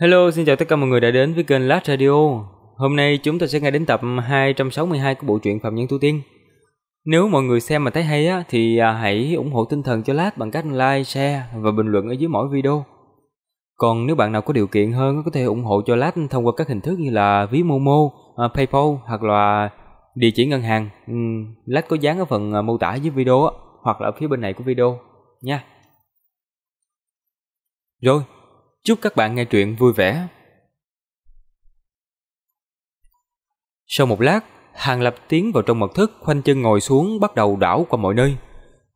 Hello, xin chào tất cả mọi người đã đến với kênh Lát Radio. Hôm nay chúng ta sẽ nghe đến tập 262 của bộ truyện Phạm Nhân Tu Tiên. Nếu mọi người xem mà thấy hay á, thì à, hãy ủng hộ tinh thần cho Lát bằng cách like, share và bình luận ở dưới mỗi video. Còn nếu bạn nào có điều kiện hơn có thể ủng hộ cho Lát thông qua các hình thức như là ví Momo, à, Paypal hoặc là địa chỉ ngân hàng. Lát có dán ở phần à, mô tả dưới video á, hoặc là ở phía bên này của video nha. Rồi, chúc các bạn nghe truyện vui vẻ. Sau một lát, Hàng Lập tiến vào trong mật thất, khoanh chân ngồi xuống bắt đầu đảo qua mọi nơi.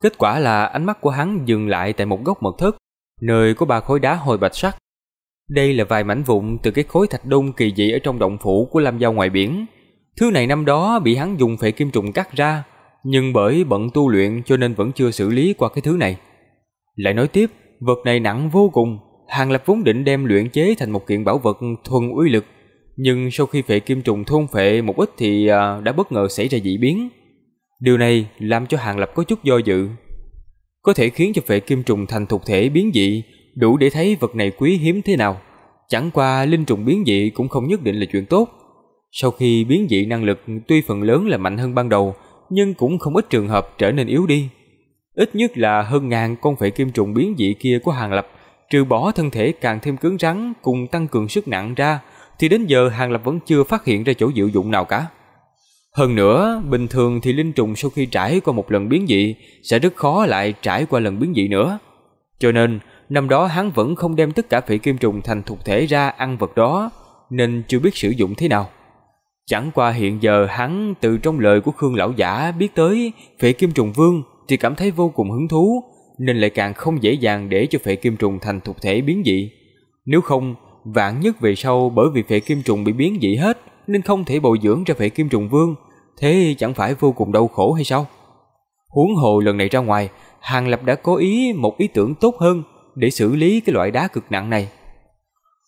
Kết quả là ánh mắt của hắn dừng lại tại một góc mật thất, nơi có ba khối đá hồi bạch sắc. Đây là vài mảnh vụn từ cái khối thạch đông kỳ dị ở trong động phủ của Lam Giao ngoài biển. Thứ này năm đó bị hắn dùng phệ kim trùng cắt ra, nhưng bởi bận tu luyện cho nên vẫn chưa xử lý qua cái thứ này. Lại nói tiếp, vật này nặng vô cùng, Hàng Lập vốn định đem luyện chế thành một kiện bảo vật thuần uy lực, nhưng sau khi phệ kim trùng thôn phệ một ít thì à, đã bất ngờ xảy ra dị biến. Điều này làm cho Hàng Lập có chút do dự. Có thể khiến cho phệ kim trùng thành thuộc thể biến dị, đủ để thấy vật này quý hiếm thế nào. Chẳng qua linh trùng biến dị cũng không nhất định là chuyện tốt. Sau khi biến dị năng lực tuy phần lớn là mạnh hơn ban đầu, nhưng cũng không ít trường hợp trở nên yếu đi. Ít nhất là hơn ngàn con phệ kim trùng biến dị kia của Hàng Lập trừ bỏ thân thể càng thêm cứng rắn cùng tăng cường sức nặng ra, thì đến giờ Hàng Lập vẫn chưa phát hiện ra chỗ diệu dụng nào cả. Hơn nữa, bình thường thì linh trùng sau khi trải qua một lần biến dị sẽ rất khó lại trải qua lần biến dị nữa. Cho nên, năm đó hắn vẫn không đem tất cả phỉ kim trùng thành thuộc thể ra ăn vật đó, nên chưa biết sử dụng thế nào. Chẳng qua hiện giờ hắn từ trong lời của Khương Lão Giả biết tới phỉ kim trùng vương thì cảm thấy vô cùng hứng thú, nên lại càng không dễ dàng để cho phệ kim trùng thành thuộc thể biến dị. Nếu không, vạn nhất về sau bởi vì phệ kim trùng bị biến dị hết nên không thể bồi dưỡng ra phệ kim trùng vương, thế chẳng phải vô cùng đau khổ hay sao? Huống hồ lần này ra ngoài, Hàng Lập đã có ý một ý tưởng tốt hơn để xử lý cái loại đá cực nặng này.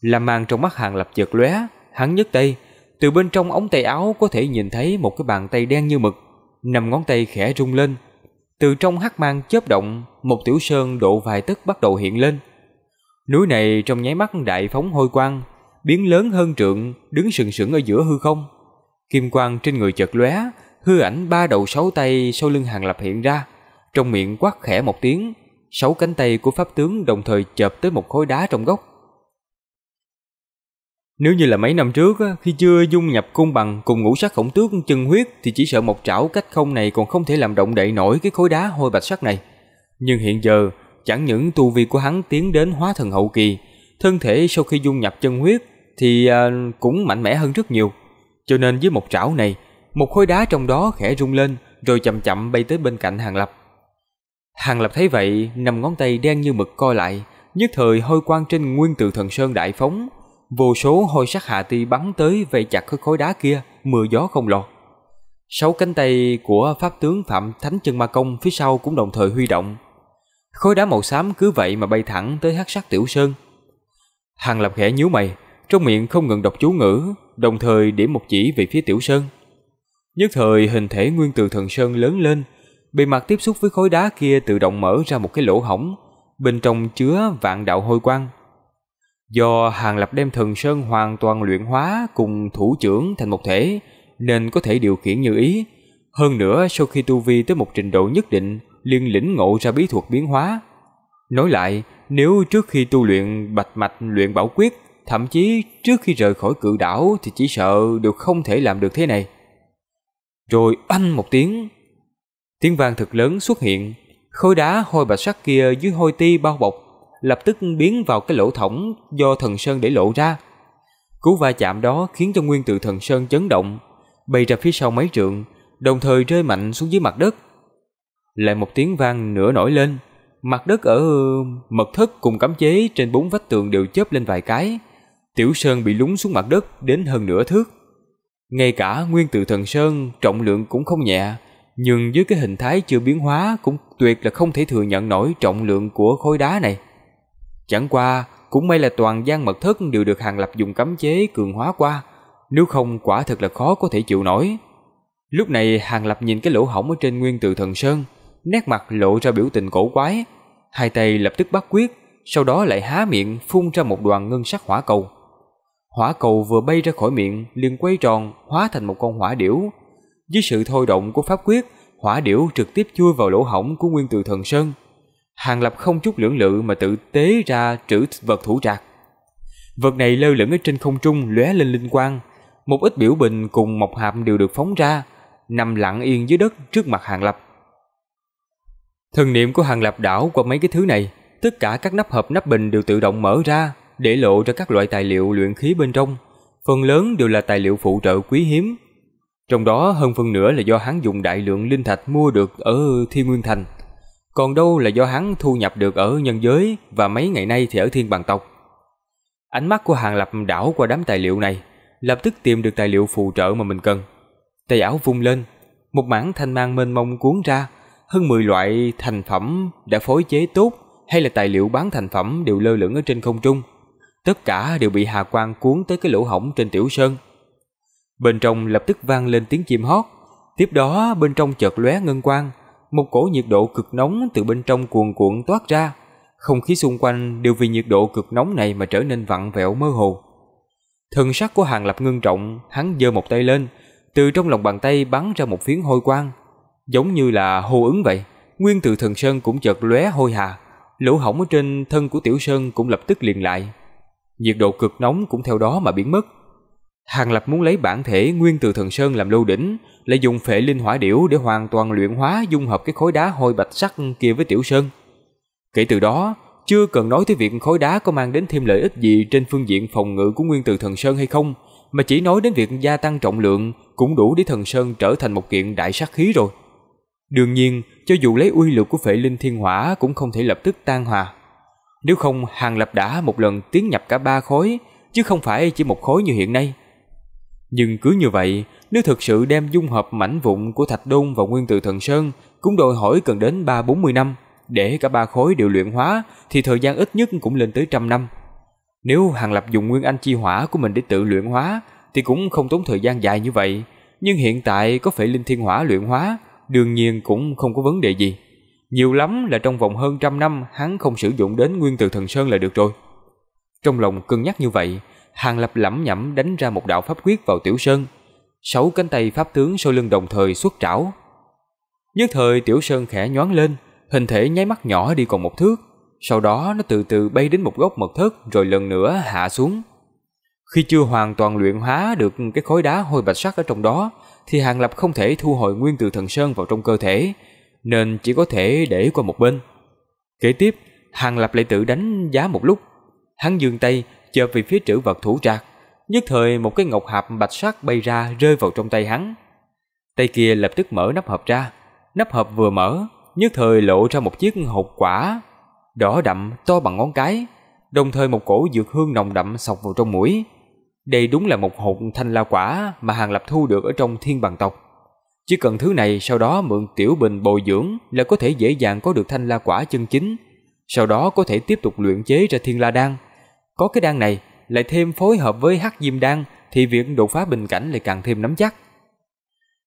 Làm màn trong mắt Hàng Lập chợt lóe, hắn nhấc tay, từ bên trong ống tay áo có thể nhìn thấy một cái bàn tay đen như mực, năm ngón tay khẽ rung lên, từ trong hắc mang chớp động, một tiểu sơn độ vài tấc bắt đầu hiện lên. Núi này trong nháy mắt đại phóng hôi quang, biến lớn hơn trượng, đứng sừng sững ở giữa hư không. Kim quang trên người chợt lóe, hư ảnh ba đầu sáu tay sau lưng hàng lập hiện ra, trong miệng quát khẽ một tiếng, sáu cánh tay của pháp tướng đồng thời chộp tới một khối đá trong góc. Nếu như là mấy năm trước khi chưa dung nhập cung bằng cùng ngũ sắc khổng tước chân huyết thì chỉ sợ một trảo cách không này còn không thể làm động đậy nổi cái khối đá hôi bạch sắc này. Nhưng hiện giờ, chẳng những tu vi của hắn tiến đến hóa thần hậu kỳ, thân thể sau khi dung nhập chân huyết thì à, cũng mạnh mẽ hơn rất nhiều. Cho nên với một trảo này, một khối đá trong đó khẽ rung lên rồi chậm chậm bay tới bên cạnh Hàng Lập. Hàng Lập thấy vậy, nằm ngón tay đen như mực coi lại, nhất thời hôi quang trên nguyên từ thần sơn đại phóng, Vô số hôi sắc hạ ti bắn tới vây chặt khối khối đá kia, mưa gió không lo. Sáu cánh tay của pháp tướng Phạm Thánh Chân Ma Công phía sau cũng đồng thời huy động. Khối đá màu xám cứ vậy mà bay thẳng tới hắc sắc tiểu sơn. Hàng Lập khẽ nhíu mày, trong miệng không ngừng đọc chú ngữ, đồng thời điểm một chỉ về phía tiểu sơn. Nhất thời hình thể nguyên từ thần sơn lớn lên, bề mặt tiếp xúc với khối đá kia tự động mở ra một cái lỗ hổng, bên trong chứa vạn đạo hôi quang. Do Hàng Lập đem thần sơn hoàn toàn luyện hóa cùng thủ trưởng thành một thể, nên có thể điều khiển như ý. Hơn nữa, sau khi tu vi tới một trình độ nhất định, liên lĩnh ngộ ra bí thuật biến hóa. Nói lại, nếu trước khi tu luyện bạch mạch luyện bảo quyết, thậm chí trước khi rời khỏi cự đảo thì chỉ sợ đều không thể làm được thế này. Rồi anh một tiếng, tiếng vang thật lớn xuất hiện, khối đá hôi bạch sắc kia dưới hôi ti bao bọc lập tức biến vào cái lỗ thủng do thần sơn để lộ ra. Cú va chạm đó khiến cho nguyên tử thần sơn chấn động, bay ra phía sau mấy trượng, đồng thời rơi mạnh xuống dưới mặt đất. Lại một tiếng vang nữa nổi lên, mặt đất ở mật thất cùng cấm chế trên bốn vách tường đều chớp lên vài cái. Tiểu sơn bị lún xuống mặt đất đến hơn nửa thước. Ngay cả nguyên tử thần sơn trọng lượng cũng không nhẹ, nhưng dưới cái hình thái chưa biến hóa cũng tuyệt là không thể thừa nhận nổi trọng lượng của khối đá này. Chẳng qua, cũng may là toàn gian mật thất đều được Hàng Lập dùng cấm chế cường hóa qua, nếu không quả thật là khó có thể chịu nổi. Lúc này Hàng Lập nhìn cái lỗ hổng ở trên nguyên từ thần sơn, nét mặt lộ ra biểu tình cổ quái, hai tay lập tức bắt quyết, sau đó lại há miệng phun ra một đoàn ngân sắc hỏa cầu, Hỏa cầu vừa bay ra khỏi miệng liền quay tròn hóa thành một con hỏa điểu. Dưới sự thôi động của pháp quyết, hỏa điểu trực tiếp chui vào lỗ hổng của nguyên từ thần sơn. Hàng Lập không chút lưỡng lự mà tự tế ra trữ vật thủ trạc. Vật này lơ lửng ở trên không trung lóe lên linh quang, một ít biểu bình cùng mộc hạp đều được phóng ra, nằm lặng yên dưới đất trước mặt Hàng Lập. Thần niệm của Hàng Lập đảo qua mấy cái thứ này, tất cả các nắp hộp nắp bình đều tự động mở ra, để lộ ra các loại tài liệu luyện khí bên trong, phần lớn đều là tài liệu phụ trợ quý hiếm. Trong đó hơn phần nửa là do hắn dùng đại lượng linh thạch mua được ở Thiên Nguyên Thành, còn đâu là do hắn thu nhập được ở nhân giới và mấy ngày nay thì ở Thiên Bằng tộc. Ánh mắt của Hàng Lập đảo qua đám tài liệu này, lập tức tìm được tài liệu phụ trợ mà mình cần. Tay áo vung lên, một mảng thanh mang mênh mông cuốn ra, hơn 10 loại thành phẩm đã phối chế tốt hay là tài liệu bán thành phẩm đều lơ lửng ở trên không trung. Tất cả đều bị hà quang cuốn tới cái lỗ hổng trên tiểu sơn. Bên trong lập tức vang lên tiếng chim hót, tiếp đó bên trong chợt lóe ngân quang, một cổ nhiệt độ cực nóng từ bên trong cuồn cuộn toát ra, không khí xung quanh đều vì nhiệt độ cực nóng này mà trở nên vặn vẹo mơ hồ. Thần sắc của Hàng Lập ngưng trọng, hắn giơ một tay lên, từ trong lòng bàn tay bắn ra một phiến hôi quang, giống như là hô ứng vậy. Nguyên từ thần sơn cũng chợt lóe hôi hà, lỗ hổng ở trên thân của tiểu sơn cũng lập tức liền lại. Nhiệt độ cực nóng cũng theo đó mà biến mất. Hàng Lập muốn lấy bản thể nguyên từ thần sơn làm lưu đỉnh, lại dùng phệ linh hỏa điểu để hoàn toàn luyện hóa dung hợp cái khối đá hôi bạch sắc kia với tiểu sơn. Kể từ đó, chưa cần nói tới việc khối đá có mang đến thêm lợi ích gì trên phương diện phòng ngự của nguyên từ thần sơn hay không, mà chỉ nói đến việc gia tăng trọng lượng cũng đủ để thần sơn trở thành một kiện đại sát khí rồi. Đương nhiên, cho dù lấy uy lực của phệ linh thiên hỏa cũng không thể lập tức tan hòa. Nếu không, Hàng Lập đã một lần tiến nhập cả ba khối, chứ không phải chỉ một khối như hiện nay. Nhưng cứ như vậy, nếu thực sự đem dung hợp mảnh vụn của Thạch Đôn và Nguyên Tử Thần Sơn, cũng đòi hỏi cần đến ba bốn mươi năm. Để cả ba khối đều luyện hóa thì thời gian ít nhất cũng lên tới trăm năm. Nếu Hàng Lập dùng nguyên anh chi hỏa của mình để tự luyện hóa thì cũng không tốn thời gian dài như vậy. Nhưng hiện tại có phải linh thiên hỏa luyện hóa, đương nhiên cũng không có vấn đề gì. Nhiều lắm là trong vòng hơn trăm năm hắn không sử dụng đến nguyên từ thần sơn là được rồi. Trong lòng cân nhắc như vậy, Hàng Lập lẩm nhẩm đánh ra một đạo pháp quyết vào Tiểu Sơn. Sáu cánh tay pháp tướng sau lưng đồng thời xuất trảo. Nhất thời Tiểu Sơn khẽ nhoáng lên, hình thể nháy mắt nhỏ đi còn một thước, sau đó nó từ từ bay đến một góc mật thất rồi lần nữa hạ xuống. Khi chưa hoàn toàn luyện hóa được cái khối đá hôi bạch sắc ở trong đó, thì Hàng Lập không thể thu hồi nguyên từ thần sơn vào trong cơ thể, nên chỉ có thể để qua một bên. Kế tiếp, Hàng Lập lại tự đánh giá một lúc. Hắn dương tay, chợp về phía trữ vật thủ trạc. Nhất thời một cái ngọc hạp bạch sắc bay ra rơi vào trong tay hắn. Tay kia lập tức mở nắp hộp ra. Nắp hộp vừa mở, nhất thời lộ ra một chiếc hộp quả đỏ đậm to bằng ngón cái, đồng thời một cổ dược hương nồng đậm sộc vào trong mũi. Đây đúng là một hộp thanh la quả mà Hàng Lập thu được ở trong thiên bằng tộc. Chỉ cần thứ này sau đó mượn tiểu bình bồi dưỡng là có thể dễ dàng có được thanh la quả chân chính, sau đó có thể tiếp tục luyện chế ra thiên la đan. Có cái đan này, lại thêm phối hợp với hắc diêm đan thì việc đột phá bình cảnh lại càng thêm nắm chắc.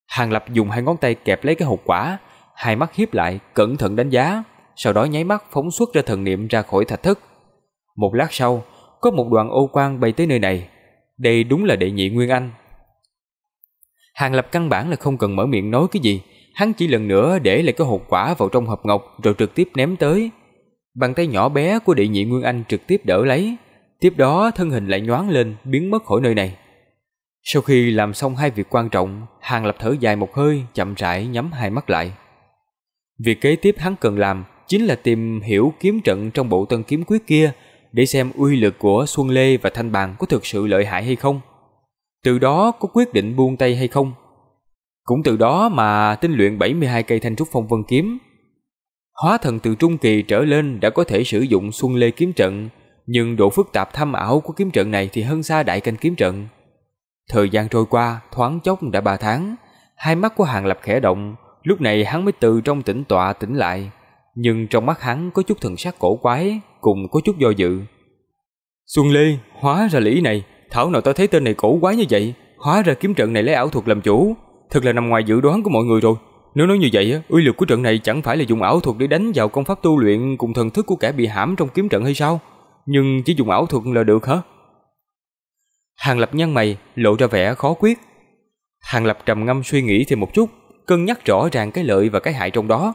Hàng Lập dùng hai ngón tay kẹp lấy cái hộp quả, hai mắt hiếp lại, cẩn thận đánh giá, sau đó nháy mắt phóng xuất ra thần niệm ra khỏi thạch thất. Một lát sau, có một đoàn ô quang bay tới nơi này. Đây đúng là đệ nhị Nguyên Anh. Hàng Lập căn bản là không cần mở miệng nói cái gì, hắn chỉ lần nữa để lại cái hộp quả vào trong hộp ngọc rồi trực tiếp ném tới. Bàn tay nhỏ bé của đệ nhị Nguyên Anh trực tiếp đỡ lấy, tiếp đó thân hình lại nhoáng lên biến mất khỏi nơi này. Sau khi làm xong hai việc quan trọng, Hàng Lập thở dài một hơi, chậm rãi nhắm hai mắt lại. Việc kế tiếp hắn cần làm chính là tìm hiểu kiếm trận trong bộ tân kiếm quyết kia để xem uy lực của Xuân Lê và Thanh Bàn có thực sự lợi hại hay không. Từ đó có quyết định buông tay hay không. Cũng từ đó mà tinh luyện 72 cây thanh trúc phong vân kiếm. Hóa thần từ trung kỳ trở lên đã có thể sử dụng Xuân Lê kiếm trận, nhưng độ phức tạp thâm ảo của kiếm trận này thì hơn xa đại canh kiếm trận. Thời gian trôi qua, thoáng chốc đã 3 tháng, hai mắt của Hàng Lập khẽ động, lúc này hắn mới từ trong tĩnh tọa tỉnh lại nhưng trong mắt hắn có chút thần sắc cổ quái, cùng có chút do dự. Xuân Lê, hóa ra lý này, thảo nào tao thấy tên này cổ quái như vậy, hóa ra kiếm trận này lấy ảo thuật làm chủ, thật là nằm ngoài dự đoán của mọi người rồi. Nếu nói như vậy, uy lực của trận này chẳng phải là dùng ảo thuật để đánh vào công pháp tu luyện cùng thần thức của kẻ bị hãm trong kiếm trận hay sao? Nhưng chỉ dùng ảo thuật là được hả? Hàng Lập nhăn mày, lộ ra vẻ khó quyết. Hàng Lập trầm ngâm suy nghĩ thêm một chút, cân nhắc rõ ràng cái lợi và cái hại trong đó.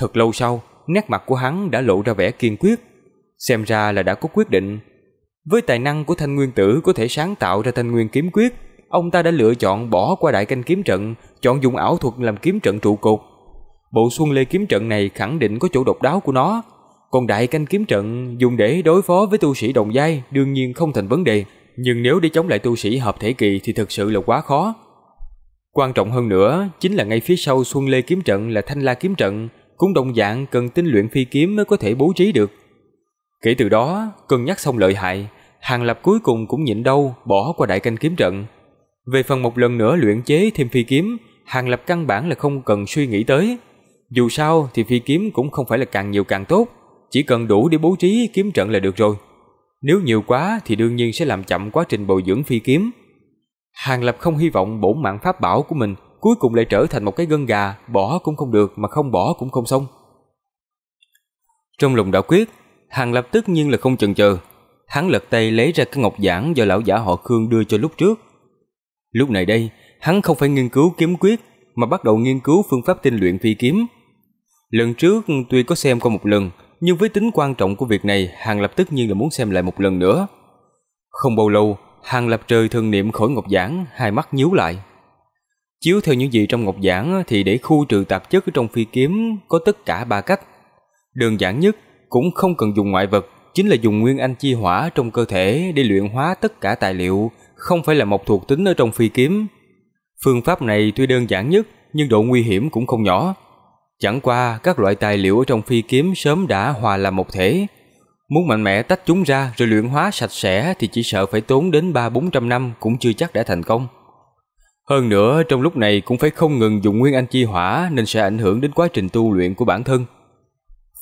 Thật lâu sau, nét mặt của hắn đã lộ ra vẻ kiên quyết, xem ra là đã có quyết định. Với tài năng của thanh nguyên tử có thể sáng tạo ra thanh nguyên kiếm quyết, ông ta đã lựa chọn bỏ qua đại canh kiếm trận, chọn dùng ảo thuật làm kiếm trận trụ cột. Bộ Xuân Lê kiếm trận này khẳng định có chỗ độc đáo của nó, còn đại canh kiếm trận dùng để đối phó với tu sĩ đồng giai đương nhiên không thành vấn đề, nhưng nếu để chống lại tu sĩ hợp thể kỳ thì thực sự là quá khó. Quan trọng hơn nữa chính là ngay phía sau Xuân Lê kiếm trận là Thanh La kiếm trận, cũng đồng dạng cần tinh luyện phi kiếm mới có thể bố trí được. Kể từ đó, cân nhắc xong lợi hại, Hàng Lập cuối cùng cũng nhịn đâu bỏ qua đại canh kiếm trận. Về phần một lần nữa luyện chế thêm phi kiếm, Hàng Lập căn bản là không cần suy nghĩ tới. Dù sao thì phi kiếm cũng không phải là càng nhiều càng tốt, chỉ cần đủ để bố trí kiếm trận là được rồi. Nếu nhiều quá thì đương nhiên sẽ làm chậm quá trình bồi dưỡng phi kiếm. Hàng Lập không hy vọng bổn mạng pháp bảo của mình cuối cùng lại trở thành một cái gân gà, bỏ cũng không được mà không bỏ cũng không xong. Trong lòng đã quyết, Hàng Lập tất nhiên là không chần chờ, hắn lật tay lấy ra cái ngọc giản do lão giả họ Khương đưa cho lúc trước. Lúc này đây, hắn không phải nghiên cứu kiếm quyết mà bắt đầu nghiên cứu phương pháp tinh luyện phi kiếm. Lần trước tuy có xem qua một lần, nhưng với tính quan trọng của việc này, Hàng Lập tất nhiên là muốn xem lại một lần nữa. Không bao lâu, Hàng Lập trời thường niệm khỏi ngọc giảng, hai mắt nhíu lại. Chiếu theo những gì trong ngọc giảng thì để khu trừ tạp chất ở trong phi kiếm có tất cả ba cách. Đơn giản nhất cũng không cần dùng ngoại vật, chính là dùng nguyên anh chi hỏa trong cơ thể để luyện hóa tất cả tài liệu, không phải là một thuộc tính ở trong phi kiếm. Phương pháp này tuy đơn giản nhất, nhưng độ nguy hiểm cũng không nhỏ. Chẳng qua các loại tài liệu ở trong phi kiếm sớm đã hòa làm một thể. Muốn mạnh mẽ tách chúng ra rồi luyện hóa sạch sẽ thì chỉ sợ phải tốn đến ba bốn trăm năm cũng chưa chắc đã thành công. Hơn nữa trong lúc này cũng phải không ngừng dùng nguyên anh chi hỏa nên sẽ ảnh hưởng đến quá trình tu luyện của bản thân.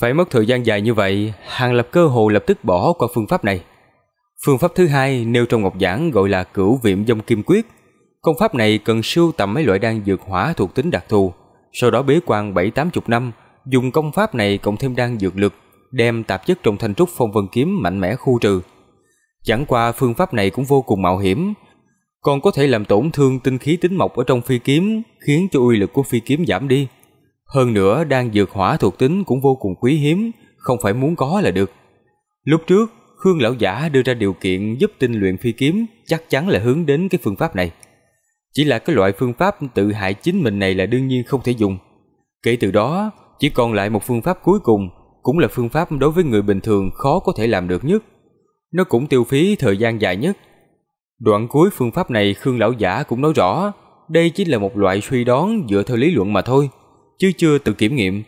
Phải mất thời gian dài như vậy, Hàng Lập cơ hồ lập tức bỏ qua phương pháp này. Phương pháp thứ hai nêu trong ngọc giảng gọi là cửu việm dông kim quyết. Công pháp này cần sưu tầm mấy loại đan dược hỏa thuộc tính đặc thù, sau đó bế quan bảy tám chục năm, dùng công pháp này cộng thêm đan dược lực, đem tạp chất trong thanh trúc phong vân kiếm mạnh mẽ khu trừ. Chẳng qua phương pháp này cũng vô cùng mạo hiểm, còn có thể làm tổn thương tinh khí tính mộc ở trong phi kiếm, khiến cho uy lực của phi kiếm giảm đi. Hơn nữa, đan dược hỏa thuộc tính cũng vô cùng quý hiếm, không phải muốn có là được. Lúc trước, Khương lão giả đưa ra điều kiện giúp tinh luyện phi kiếm, chắc chắn là hướng đến cái phương pháp này. Chỉ là cái loại phương pháp tự hại chính mình này là đương nhiên không thể dùng. Kể từ đó, chỉ còn lại một phương pháp cuối cùng, cũng là phương pháp đối với người bình thường khó có thể làm được nhất. Nó cũng tiêu phí thời gian dài nhất. Đoạn cuối phương pháp này Khương lão giả cũng nói rõ, đây chỉ là một loại suy đoán dựa theo lý luận mà thôi, chứ chưa tự kiểm nghiệm.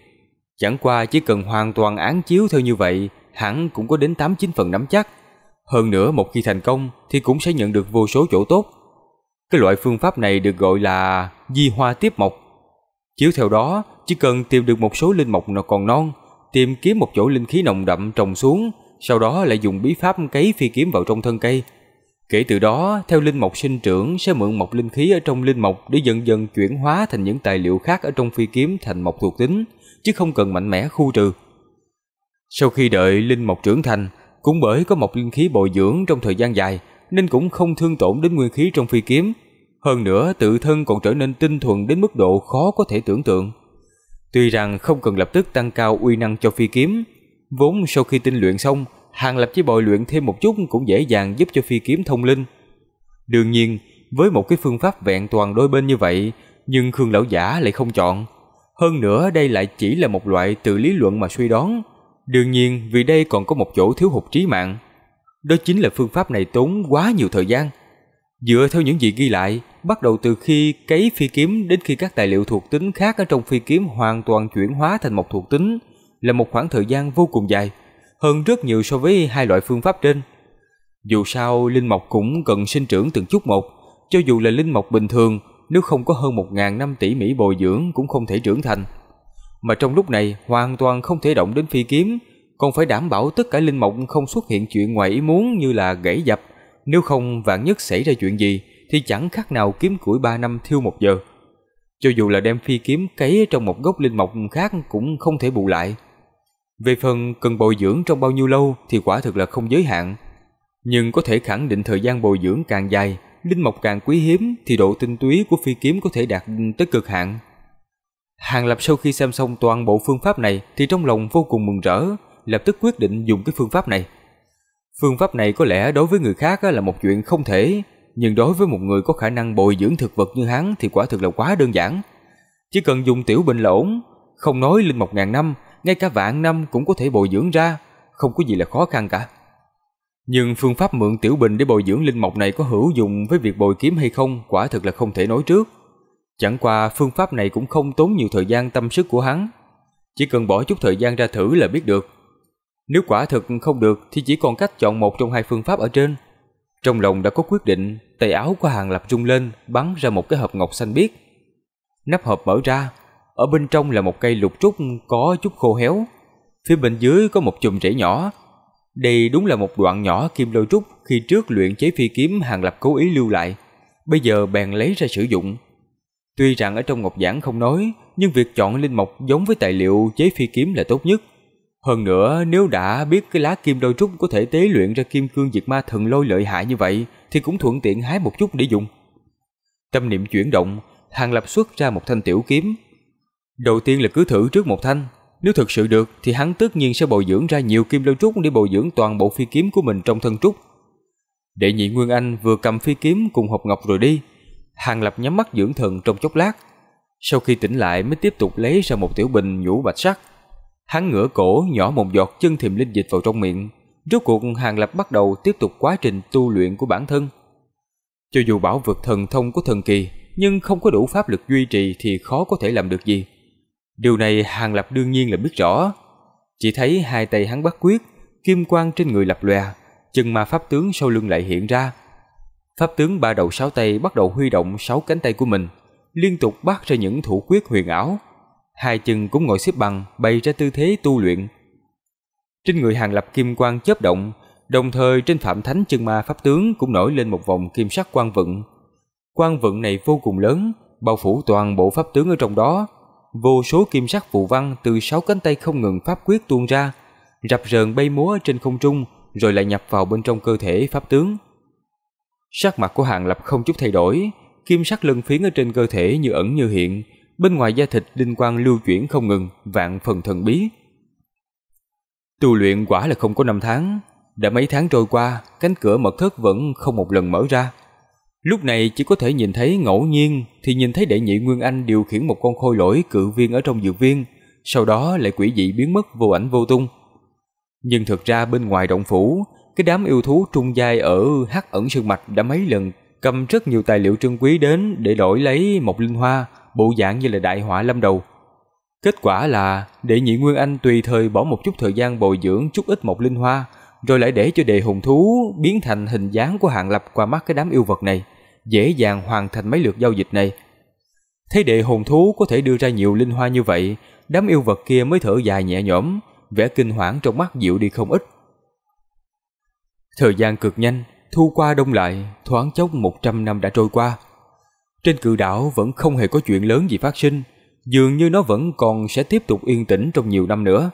Chẳng qua chỉ cần hoàn toàn án chiếu theo như vậy, hẳn cũng có đến 8-9 phần nắm chắc. Hơn nữa một khi thành công thì cũng sẽ nhận được vô số chỗ tốt. Cái loại phương pháp này được gọi là di hoa tiếp mộc. Chiếu theo đó, chỉ cần tìm được một số linh mộc nào còn non, tìm kiếm một chỗ linh khí nồng đậm trồng xuống, sau đó lại dùng bí pháp cấy phi kiếm vào trong thân cây. Kể từ đó, theo linh mộc sinh trưởng sẽ mượn mộc linh khí ở trong linh mộc để dần dần chuyển hóa thành những tài liệu khác ở trong phi kiếm thành mộc thuộc tính, chứ không cần mạnh mẽ khu trừ. Sau khi đợi linh mộc trưởng thành, cũng bởi có mộc linh khí bồi dưỡng trong thời gian dài, nên cũng không thương tổn đến nguyên khí trong phi kiếm. Hơn nữa tự thân còn trở nên tinh thuần đến mức độ khó có thể tưởng tượng. Tuy rằng không cần lập tức tăng cao uy năng cho phi kiếm, vốn sau khi tinh luyện xong, Hàng Lập chỉ bồi luyện thêm một chút cũng dễ dàng giúp cho phi kiếm thông linh. Đương nhiên, với một cái phương pháp vẹn toàn đôi bên như vậy, nhưng Khương Lão Giả lại không chọn. Hơn nữa đây lại chỉ là một loại tự lý luận mà suy đoán. Đương nhiên vì đây còn có một chỗ thiếu hụt trí mạng. Đó chính là phương pháp này tốn quá nhiều thời gian. Dựa theo những gì ghi lại, bắt đầu từ khi cấy phi kiếm đến khi các tài liệu thuộc tính khác ở trong phi kiếm hoàn toàn chuyển hóa thành một thuộc tính là một khoảng thời gian vô cùng dài, hơn rất nhiều so với hai loại phương pháp trên. Dù sao, linh mộc cũng cần sinh trưởng từng chút một, cho dù là linh mộc bình thường, nếu không có hơn 1.000 năm tỷ mỹ bồi dưỡng cũng không thể trưởng thành. Mà trong lúc này hoàn toàn không thể động đến phi kiếm, còn phải đảm bảo tất cả linh mộc không xuất hiện chuyện ngoài ý muốn như là gãy dập, nếu không vạn nhất xảy ra chuyện gì thì chẳng khác nào kiếm củi ba năm thiêu một giờ. Cho dù là đem phi kiếm cấy trong một gốc linh mộc khác cũng không thể bù lại. Về phần cần bồi dưỡng trong bao nhiêu lâu thì quả thực là không giới hạn. Nhưng có thể khẳng định thời gian bồi dưỡng càng dài, linh mộc càng quý hiếm thì độ tinh túy của phi kiếm có thể đạt tới cực hạn. Hàng Lập sau khi xem xong toàn bộ phương pháp này thì trong lòng vô cùng mừng rỡ, lập tức quyết định dùng cái phương pháp này. Phương pháp này có lẽ đối với người khác là một chuyện không thể, nhưng đối với một người có khả năng bồi dưỡng thực vật như hắn thì quả thực là quá đơn giản. Chỉ cần dùng tiểu bình là ổn, không nói linh một ngàn năm, ngay cả vạn năm cũng có thể bồi dưỡng ra, không có gì là khó khăn cả. Nhưng phương pháp mượn tiểu bình để bồi dưỡng linh mộc này có hữu dụng với việc bồi kiếm hay không quả thực là không thể nói trước. Chẳng qua phương pháp này cũng không tốn nhiều thời gian tâm sức của hắn. Chỉ cần bỏ chút thời gian ra thử là biết được. Nếu quả thực không được thì chỉ còn cách chọn một trong hai phương pháp ở trên. Trong lòng đã có quyết định, tay áo của Hàng Lập rung lên, bắn ra một cái hộp ngọc xanh biếc. Nắp hộp mở ra, ở bên trong là một cây lục trúc có chút khô héo. Phía bên dưới có một chùm rễ nhỏ. Đây đúng là một đoạn nhỏ kim lôi trúc khi trước luyện chế phi kiếm Hàng Lập cố ý lưu lại. Bây giờ bèn lấy ra sử dụng. Tuy rằng ở trong ngọc giảng không nói, nhưng việc chọn linh mộc giống với tài liệu chế phi kiếm là tốt nhất. Hơn nữa, nếu đã biết cái lá kim đôi trúc có thể tế luyện ra kim cương diệt ma thần lôi lợi hại như vậy, thì cũng thuận tiện hái một chút để dùng. Tâm niệm chuyển động, Hàng Lập xuất ra một thanh tiểu kiếm. Đầu tiên là cứ thử trước một thanh, nếu thực sự được thì hắn tất nhiên sẽ bồi dưỡng ra nhiều kim lôi trúc để bồi dưỡng toàn bộ phi kiếm của mình trong thân trúc. Đệ nhị Nguyên Anh vừa cầm phi kiếm cùng hộp ngọc rồi đi, Hàng Lập nhắm mắt dưỡng thần trong chốc lát. Sau khi tỉnh lại mới tiếp tục lấy ra một tiểu bình nhũ bạch sắc. Hắn ngửa cổ nhỏ một giọt chân thiềm linh dịch vào trong miệng. Rốt cuộc Hàng Lập bắt đầu tiếp tục quá trình tu luyện của bản thân. Cho dù bảo vực thần thông có thần kỳ, nhưng không có đủ pháp lực duy trì thì khó có thể làm được gì. Điều này Hàng Lập đương nhiên là biết rõ. Chỉ thấy hai tay hắn bắt quyết, kim quang trên người lập lòe, chân ma pháp tướng sau lưng lại hiện ra, Pháp tướng ba đầu sáu tay bắt đầu huy động sáu cánh tay của mình, liên tục bắt ra những thủ quyết huyền ảo. Hai chân cũng ngồi xếp bằng, bày ra tư thế tu luyện. Trên người hàng lập kim quang chớp động, đồng thời trên phạm thánh chân ma pháp tướng cũng nổi lên một vòng kim sắc quang vận. Quang vận này vô cùng lớn, bao phủ toàn bộ pháp tướng ở trong đó. Vô số kim sắc phù văn từ sáu cánh tay không ngừng pháp quyết tuôn ra, rập rờn bay múa trên không trung, rồi lại nhập vào bên trong cơ thể pháp tướng. Sắc mặt của Hàng Lập không chút thay đổi, kim sắc lân phiến ở trên cơ thể như ẩn như hiện, bên ngoài da thịt linh quang lưu chuyển không ngừng, vạn phần thần bí. Tu luyện quả là không có năm tháng, đã mấy tháng trôi qua, cánh cửa mật thất vẫn không một lần mở ra. Lúc này chỉ có thể nhìn thấy ngẫu nhiên thì nhìn thấy đệ nhị Nguyên Anh điều khiển một con khôi lỗi cự viên ở trong dược viên, sau đó lại quỷ dị biến mất vô ảnh vô tung. Nhưng thực ra bên ngoài động phủ, cái đám yêu thú trung giai ở Hắc ẩn sơn mạch đã mấy lần cầm rất nhiều tài liệu trân quý đến để đổi lấy một linh hoa, bộ dạng như là đại họa lâm đầu. Kết quả là đệ nhị Nguyên Anh tùy thời bỏ một chút thời gian bồi dưỡng chút ít một linh hoa, rồi lại để cho đệ hùng thú biến thành hình dáng của hạng lập qua mắt cái đám yêu vật này, dễ dàng hoàn thành mấy lượt giao dịch này. Thấy đệ hùng thú có thể đưa ra nhiều linh hoa như vậy, đám yêu vật kia mới thở dài nhẹ nhõm, vẻ kinh hoảng trong mắt dịu đi không ít. Thời gian cực nhanh, thu qua đông lại, thoáng chốc 100 năm đã trôi qua. Trên cự đảo vẫn không hề có chuyện lớn gì phát sinh, dường như nó vẫn còn sẽ tiếp tục yên tĩnh trong nhiều năm nữa.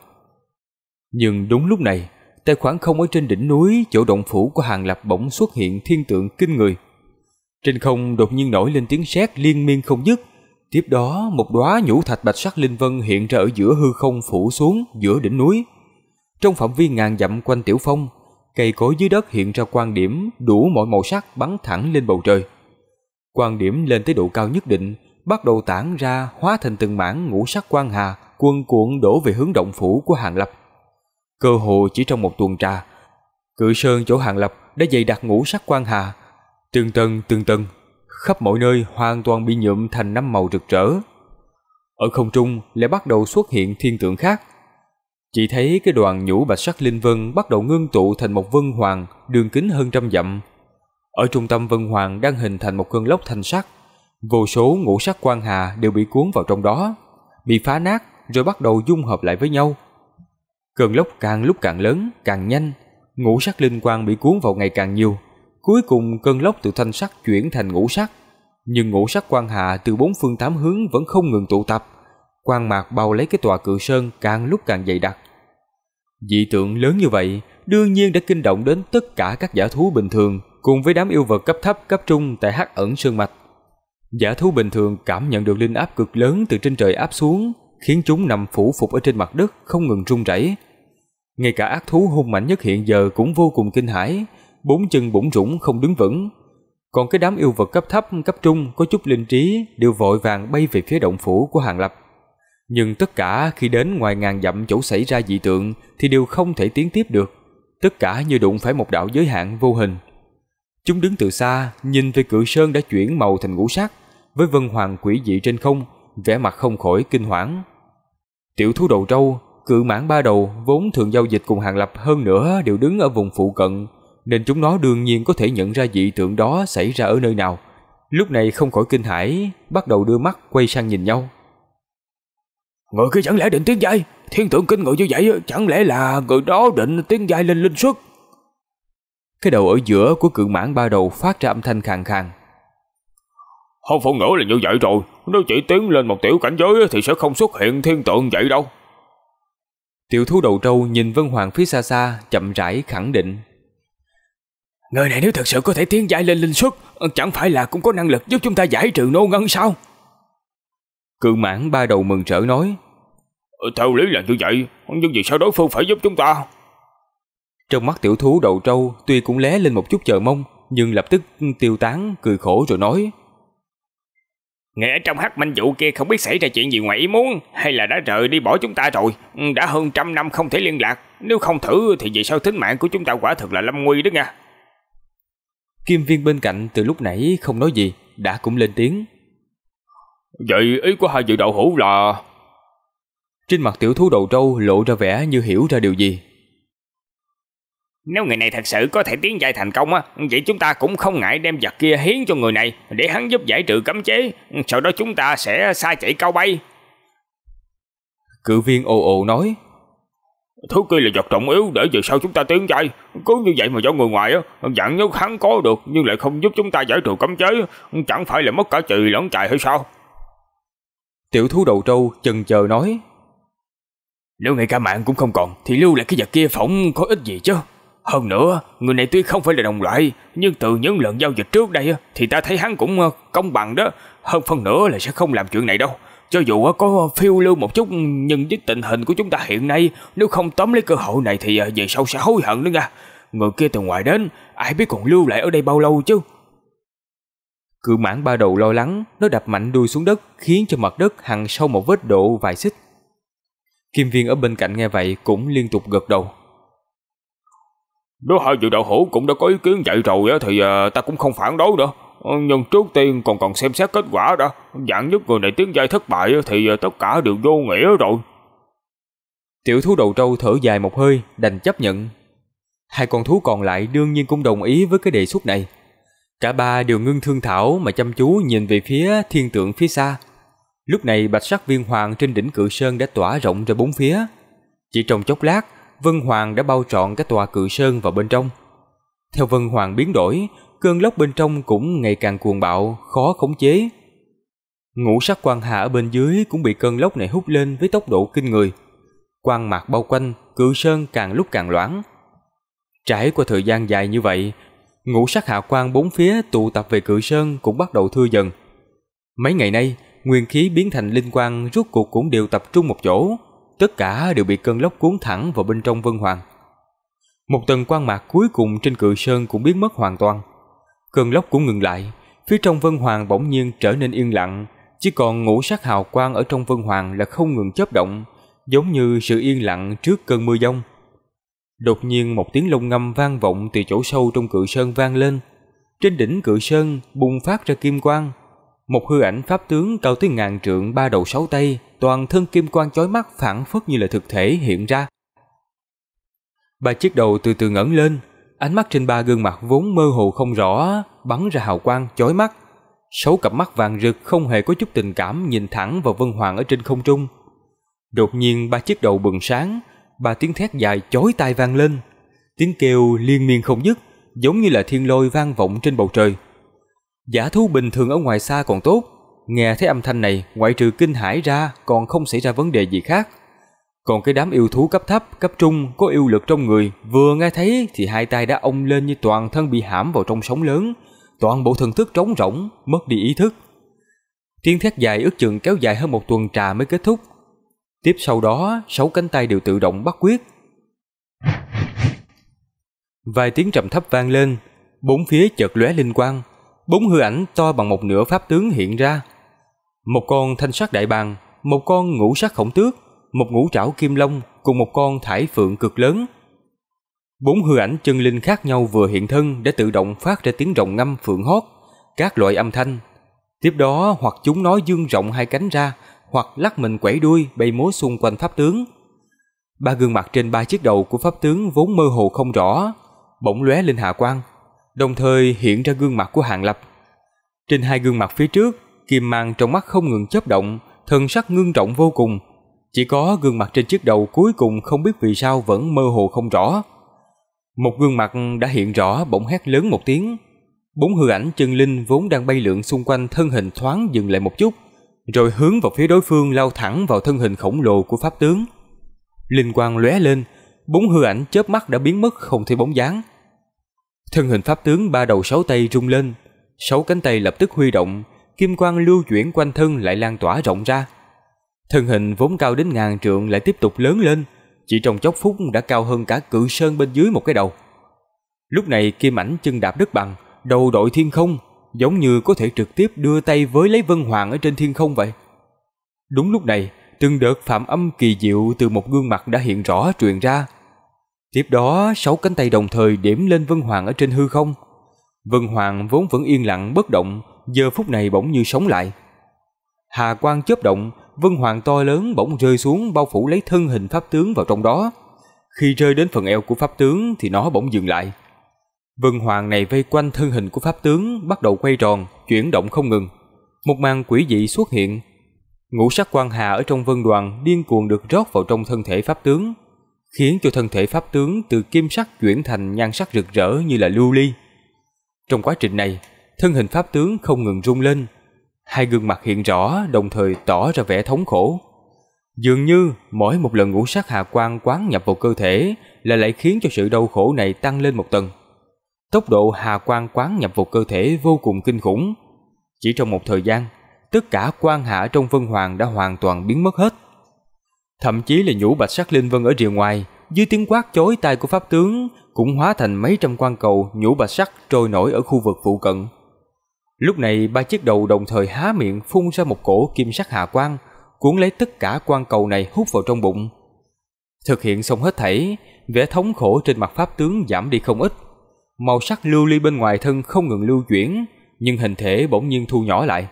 Nhưng đúng lúc này, tại khoảng không ở trên đỉnh núi chỗ động phủ của Hàng Lập bỗng xuất hiện thiên tượng kinh người. Trên không đột nhiên nổi lên tiếng sét liên miên không dứt, tiếp đó một đóa nhũ thạch bạch sắc linh vân hiện ra ở giữa hư không phủ xuống giữa đỉnh núi. Trong phạm vi ngàn dặm quanh tiểu phong, cây cối dưới đất hiện ra quan điểm đủ mọi màu sắc bắn thẳng lên bầu trời. Quan điểm lên tới độ cao nhất định, bắt đầu tản ra hóa thành từng mảng ngũ sắc quang hà, quân cuộn đổ về hướng động phủ của Hàng Lập. Cơ hồ chỉ trong một tuần trà, cự sơn chỗ Hàng Lập đã dày đặt ngũ sắc quang hà, từng tầng từng tầng, khắp mọi nơi hoàn toàn bị nhuộm thành năm màu rực rỡ. Ở không trung lại bắt đầu xuất hiện thiên tượng khác, chỉ thấy cái đoàn nhũ bạch sắc linh vân bắt đầu ngưng tụ thành một vân hoàng đường kính hơn trăm dặm. Ở trung tâm vân hoàng đang hình thành một cơn lốc thanh sắc. Vô số ngũ sắc quang hà đều bị cuốn vào trong đó, bị phá nát rồi bắt đầu dung hợp lại với nhau. Cơn lốc càng lúc càng lớn, càng nhanh, ngũ sắc linh quang bị cuốn vào ngày càng nhiều. Cuối cùng cơn lốc từ thanh sắc chuyển thành ngũ sắc, nhưng ngũ sắc quang hà từ bốn phương tám hướng vẫn không ngừng tụ tập, quang mạc bao lấy cái tòa cự sơn càng lúc càng dày đặc. Dị tượng lớn như vậy, đương nhiên đã kinh động đến tất cả các giả thú bình thường cùng với đám yêu vật cấp thấp cấp trung tại Hắc ẩn sơn mạch. Giả thú bình thường cảm nhận được linh áp cực lớn từ trên trời áp xuống, khiến chúng nằm phủ phục ở trên mặt đất không ngừng rung rẩy. Ngay cả ác thú hung mạnh nhất hiện giờ cũng vô cùng kinh hãi, bốn chân bủng rủng không đứng vững. Còn cái đám yêu vật cấp thấp, cấp trung có chút linh trí đều vội vàng bay về phía động phủ của Hàng Lập. Nhưng tất cả khi đến ngoài ngàn dặm chỗ xảy ra dị tượng thì đều không thể tiến tiếp được. Tất cả như đụng phải một đạo giới hạn vô hình. Chúng đứng từ xa, nhìn về cự sơn đã chuyển màu thành ngũ sắc, với vân hoàng quỷ dị trên không, vẻ mặt không khỏi kinh hoảng. Tiểu thú đầu trâu, cự mãn ba đầu vốn thường giao dịch cùng hàng lập hơn nữa đều đứng ở vùng phụ cận, nên chúng nó đương nhiên có thể nhận ra dị tượng đó xảy ra ở nơi nào. Lúc này không khỏi kinh hãi, bắt đầu đưa mắt quay sang nhìn nhau. Người kia chẳng lẽ định tiến giai? Thiên tượng kinh người như vậy, chẳng lẽ là người đó định tiến giai lên linh xuất? Cái đầu ở giữa của cự mãn ba đầu phát ra âm thanh khàn khàn. Không phải ngỡ là như vậy rồi, nếu chỉ tiến lên một tiểu cảnh giới thì sẽ không xuất hiện thiên tượng vậy đâu. Tiểu thú đầu trâu nhìn Vân Hoàng phía xa xa, chậm rãi khẳng định. Người này nếu thật sự có thể tiến giải lên linh xuất, chẳng phải là cũng có năng lực giúp chúng ta giải trừ nô ngân sao? Cự mãn ba đầu mừng trở nói. Theo lý là như vậy, nhưng vì sao đối phương phải giúp chúng ta? Trong mắt tiểu thú đầu trâu tuy cũng lé lên một chút chờ mong, nhưng lập tức tiêu tán, cười khổ rồi nói. Nghe trong hắc minh vụ kia không biết xảy ra chuyện gì ngoài ý muốn Hay là đã rời đi bỏ chúng ta rồi? Đã hơn trăm năm không thể liên lạc. Nếu không thử thì vì sao tính mạng của chúng ta quả thực là lâm nguy đó nha? Kim viên bên cạnh từ lúc nãy không nói gì Đã cũng lên tiếng. Vậy ý của hai vị đạo hữu là? Trên mặt tiểu thú đầu trâu lộ ra vẻ như hiểu ra điều gì nếu người này thật sự có thể tiến giai thành công á, vậy chúng ta cũng không ngại đem vật kia hiến cho người này để hắn giúp giải trừ cấm chế, sau đó chúng ta sẽ xa chạy cao bay. Cự viên ồ ồ nói, Thứ kia là vật trọng yếu để về sau chúng ta tiến giai, cứ như vậy mà do người ngoài á, dạng nhất hắn có được nhưng lại không giúp chúng ta giải trừ cấm chế, chẳng phải là mất cả trì lẫn chạy hay sao? Tiểu thú đầu trâu chần chờ nói, Nếu ngay cả mạng cũng không còn thì lưu lại cái vật kia phỏng có ích gì chứ? Hơn nữa, người này tuy không phải là đồng loại, nhưng từ những lần giao dịch trước đây thì ta thấy hắn cũng ờ, công bằng đó. Hơn phần nữa là sẽ không làm chuyện này đâu. Cho dù ờ, có phiêu lưu một chút nhưng với tình hình của chúng ta hiện nay, nếu không tóm lấy cơ hội này thì ờ, về sau sẽ hối hận nữa nha. Người kia từ ngoài đến, ai biết còn lưu lại ở đây bao lâu chứ. Cự mãn ba đầu lo lắng, nó đập mạnh đuôi xuống đất, khiến cho mặt đất hằn sâu một vết độ vài xích. Kim viên ở bên cạnh nghe vậy cũng liên tục gật đầu. Nếu hai vị đạo hữu cũng đã có ý kiến vậy rồi thì à, ta cũng không phản đối nữa. Ờ, nhưng trước tiên còn cần xem xét kết quả đã. Dạng nhất người này tiến giai thất bại thì à, tất cả đều vô nghĩa rồi. Tiểu thú đầu trâu thở dài một hơi, đành chấp nhận. Hai con thú còn lại đương nhiên cũng đồng ý với cái đề xuất này. Cả ba đều ngưng thương thảo mà chăm chú nhìn về phía thiên tượng phía xa. Lúc này bạch sắc viên hoàng trên đỉnh cự sơn đã tỏa rộng ra bốn phía. Chỉ trong chốc lát, Vân Hoàng đã bao trọn cái tòa cự sơn vào bên trong. Theo Vân Hoàng biến đổi, cơn lốc bên trong cũng ngày càng cuồng bạo, khó khống chế. Ngũ sắc quang hà ở bên dưới cũng bị cơn lốc này hút lên với tốc độ kinh người. Quang mạc bao quanh, cự sơn càng lúc càng loãng. Trải qua thời gian dài như vậy, ngũ sắc hạ quang bốn phía tụ tập về cự sơn cũng bắt đầu thưa dần. Mấy ngày nay, nguyên khí biến thành linh quang rút cuộc cũng đều tập trung một chỗ, tất cả đều bị cơn lốc cuốn thẳng vào bên trong Vân Hoàng. Một tầng quang mạc cuối cùng trên cự sơn cũng biến mất hoàn toàn. Cơn lốc cũng ngừng lại, phía trong Vân Hoàng bỗng nhiên trở nên yên lặng, chỉ còn ngũ sắc hào quang ở trong Vân Hoàng là không ngừng chớp động, giống như sự yên lặng trước cơn mưa giông. Đột nhiên một tiếng lông ngâm vang vọng từ chỗ sâu trong cự sơn vang lên. Trên đỉnh cự sơn bùng phát ra kim quang, một hư ảnh pháp tướng cao tới ngàn trượng ba đầu sáu tay, toàn thân kim quang chói mắt phản phất như là thực thể hiện ra. Ba chiếc đầu từ từ ngẩng lên, ánh mắt trên ba gương mặt vốn mơ hồ không rõ, bắn ra hào quang chói mắt. Sáu cặp mắt vàng rực không hề có chút tình cảm nhìn thẳng vào Vân Hoàng ở trên không trung. Đột nhiên ba chiếc đầu bừng sáng, ba tiếng thét dài chói tai vang lên. Tiếng kêu liên miên không dứt, giống như là thiên lôi vang vọng trên bầu trời. Giả thú bình thường ở ngoài xa còn tốt, nghe thấy âm thanh này ngoại trừ kinh hãi ra còn không xảy ra vấn đề gì khác. Còn cái đám yêu thú cấp thấp, cấp trung có yêu lực trong người, vừa nghe thấy thì hai tay đã ông lên như toàn thân bị hãm vào trong sóng lớn, toàn bộ thần thức trống rỗng, mất đi ý thức. Tiếng thét dài ước chừng kéo dài hơn một tuần trà mới kết thúc. Tiếp sau đó, sáu cánh tay đều tự động bắt quyết. Vài tiếng trầm thấp vang lên, bốn phía chợt lóe linh quang, bốn hư ảnh to bằng một nửa pháp tướng hiện ra. Một con thanh sắc đại bàng, một con ngũ sắc khổng tước, một ngũ trảo kim long cùng một con thải phượng cực lớn. Bốn hư ảnh chân linh khác nhau vừa hiện thân để tự động phát ra tiếng rồng ngâm phượng hót, các loại âm thanh. Tiếp đó hoặc chúng nói dương rộng hai cánh ra, hoặc lắc mình quẩy đuôi bay múa xung quanh pháp tướng. Ba gương mặt trên ba chiếc đầu của pháp tướng vốn mơ hồ không rõ, bỗng lóe lên hạ quang, đồng thời hiện ra gương mặt của Hàng Lập. Trên hai gương mặt phía trước, kim mang trong mắt không ngừng chớp động, thần sắc ngưng trọng vô cùng. Chỉ có gương mặt trên chiếc đầu cuối cùng không biết vì sao vẫn mơ hồ không rõ. Một gương mặt đã hiện rõ bỗng hét lớn một tiếng. Bốn hư ảnh chân linh vốn đang bay lượn xung quanh thân hình thoáng dừng lại một chút, rồi hướng vào phía đối phương lao thẳng vào thân hình khổng lồ của pháp tướng. Linh quang lóe lên, bốn hư ảnh chớp mắt đã biến mất không thấy bóng dáng. Thân hình pháp tướng ba đầu sáu tay rung lên, sáu cánh tay lập tức huy động, kim quang lưu chuyển quanh thân lại lan tỏa rộng ra. Thân hình vốn cao đến ngàn trượng lại tiếp tục lớn lên, chỉ trong chốc phút đã cao hơn cả cự sơn bên dưới một cái đầu. Lúc này kim ảnh chân đạp đất bằng, đầu đội thiên không, giống như có thể trực tiếp đưa tay với lấy vân hoàng ở trên thiên không vậy. Đúng lúc này, từng đợt phạm âm kỳ diệu từ một gương mặt đã hiện rõ truyền ra. Tiếp đó, sáu cánh tay đồng thời điểm lên vân hoàng ở trên hư không. Vân hoàng vốn vẫn yên lặng bất động, giờ phút này bỗng như sống lại. Hà quang chớp động, vân hoàng to lớn bỗng rơi xuống bao phủ lấy thân hình pháp tướng vào trong đó. Khi rơi đến phần eo của pháp tướng thì nó bỗng dừng lại. Vân hoàng này vây quanh thân hình của pháp tướng bắt đầu quay tròn, chuyển động không ngừng. Một màn quỷ dị xuất hiện. Ngũ sắc quang hà ở trong vân đoàn điên cuồng được rót vào trong thân thể pháp tướng, khiến cho thân thể pháp tướng từ kim sắc chuyển thành nhan sắc rực rỡ như là lưu ly. Trong quá trình này, thân hình pháp tướng không ngừng rung lên, hai gương mặt hiện rõ đồng thời tỏ ra vẻ thống khổ. Dường như mỗi một lần ngũ sắc hà quang quán nhập vào cơ thể là lại khiến cho sự đau khổ này tăng lên một tầng. Tốc độ hà quang quán nhập vào cơ thể vô cùng kinh khủng. Chỉ trong một thời gian, tất cả quan hạ trong vân hoàng đã hoàn toàn biến mất hết. Thậm chí là nhũ bạch sắc linh vân ở rìa ngoài, dưới tiếng quát chối tai của pháp tướng cũng hóa thành mấy trăm quan cầu nhũ bạch sắc trôi nổi ở khu vực phụ cận. Lúc này ba chiếc đầu đồng thời há miệng phun ra một cổ kim sắc hạ quang, cuốn lấy tất cả quan cầu này hút vào trong bụng. Thực hiện xong hết thảy, vẻ thống khổ trên mặt pháp tướng giảm đi không ít. Màu sắc lưu ly bên ngoài thân không ngừng lưu chuyển, nhưng hình thể bỗng nhiên thu nhỏ lại.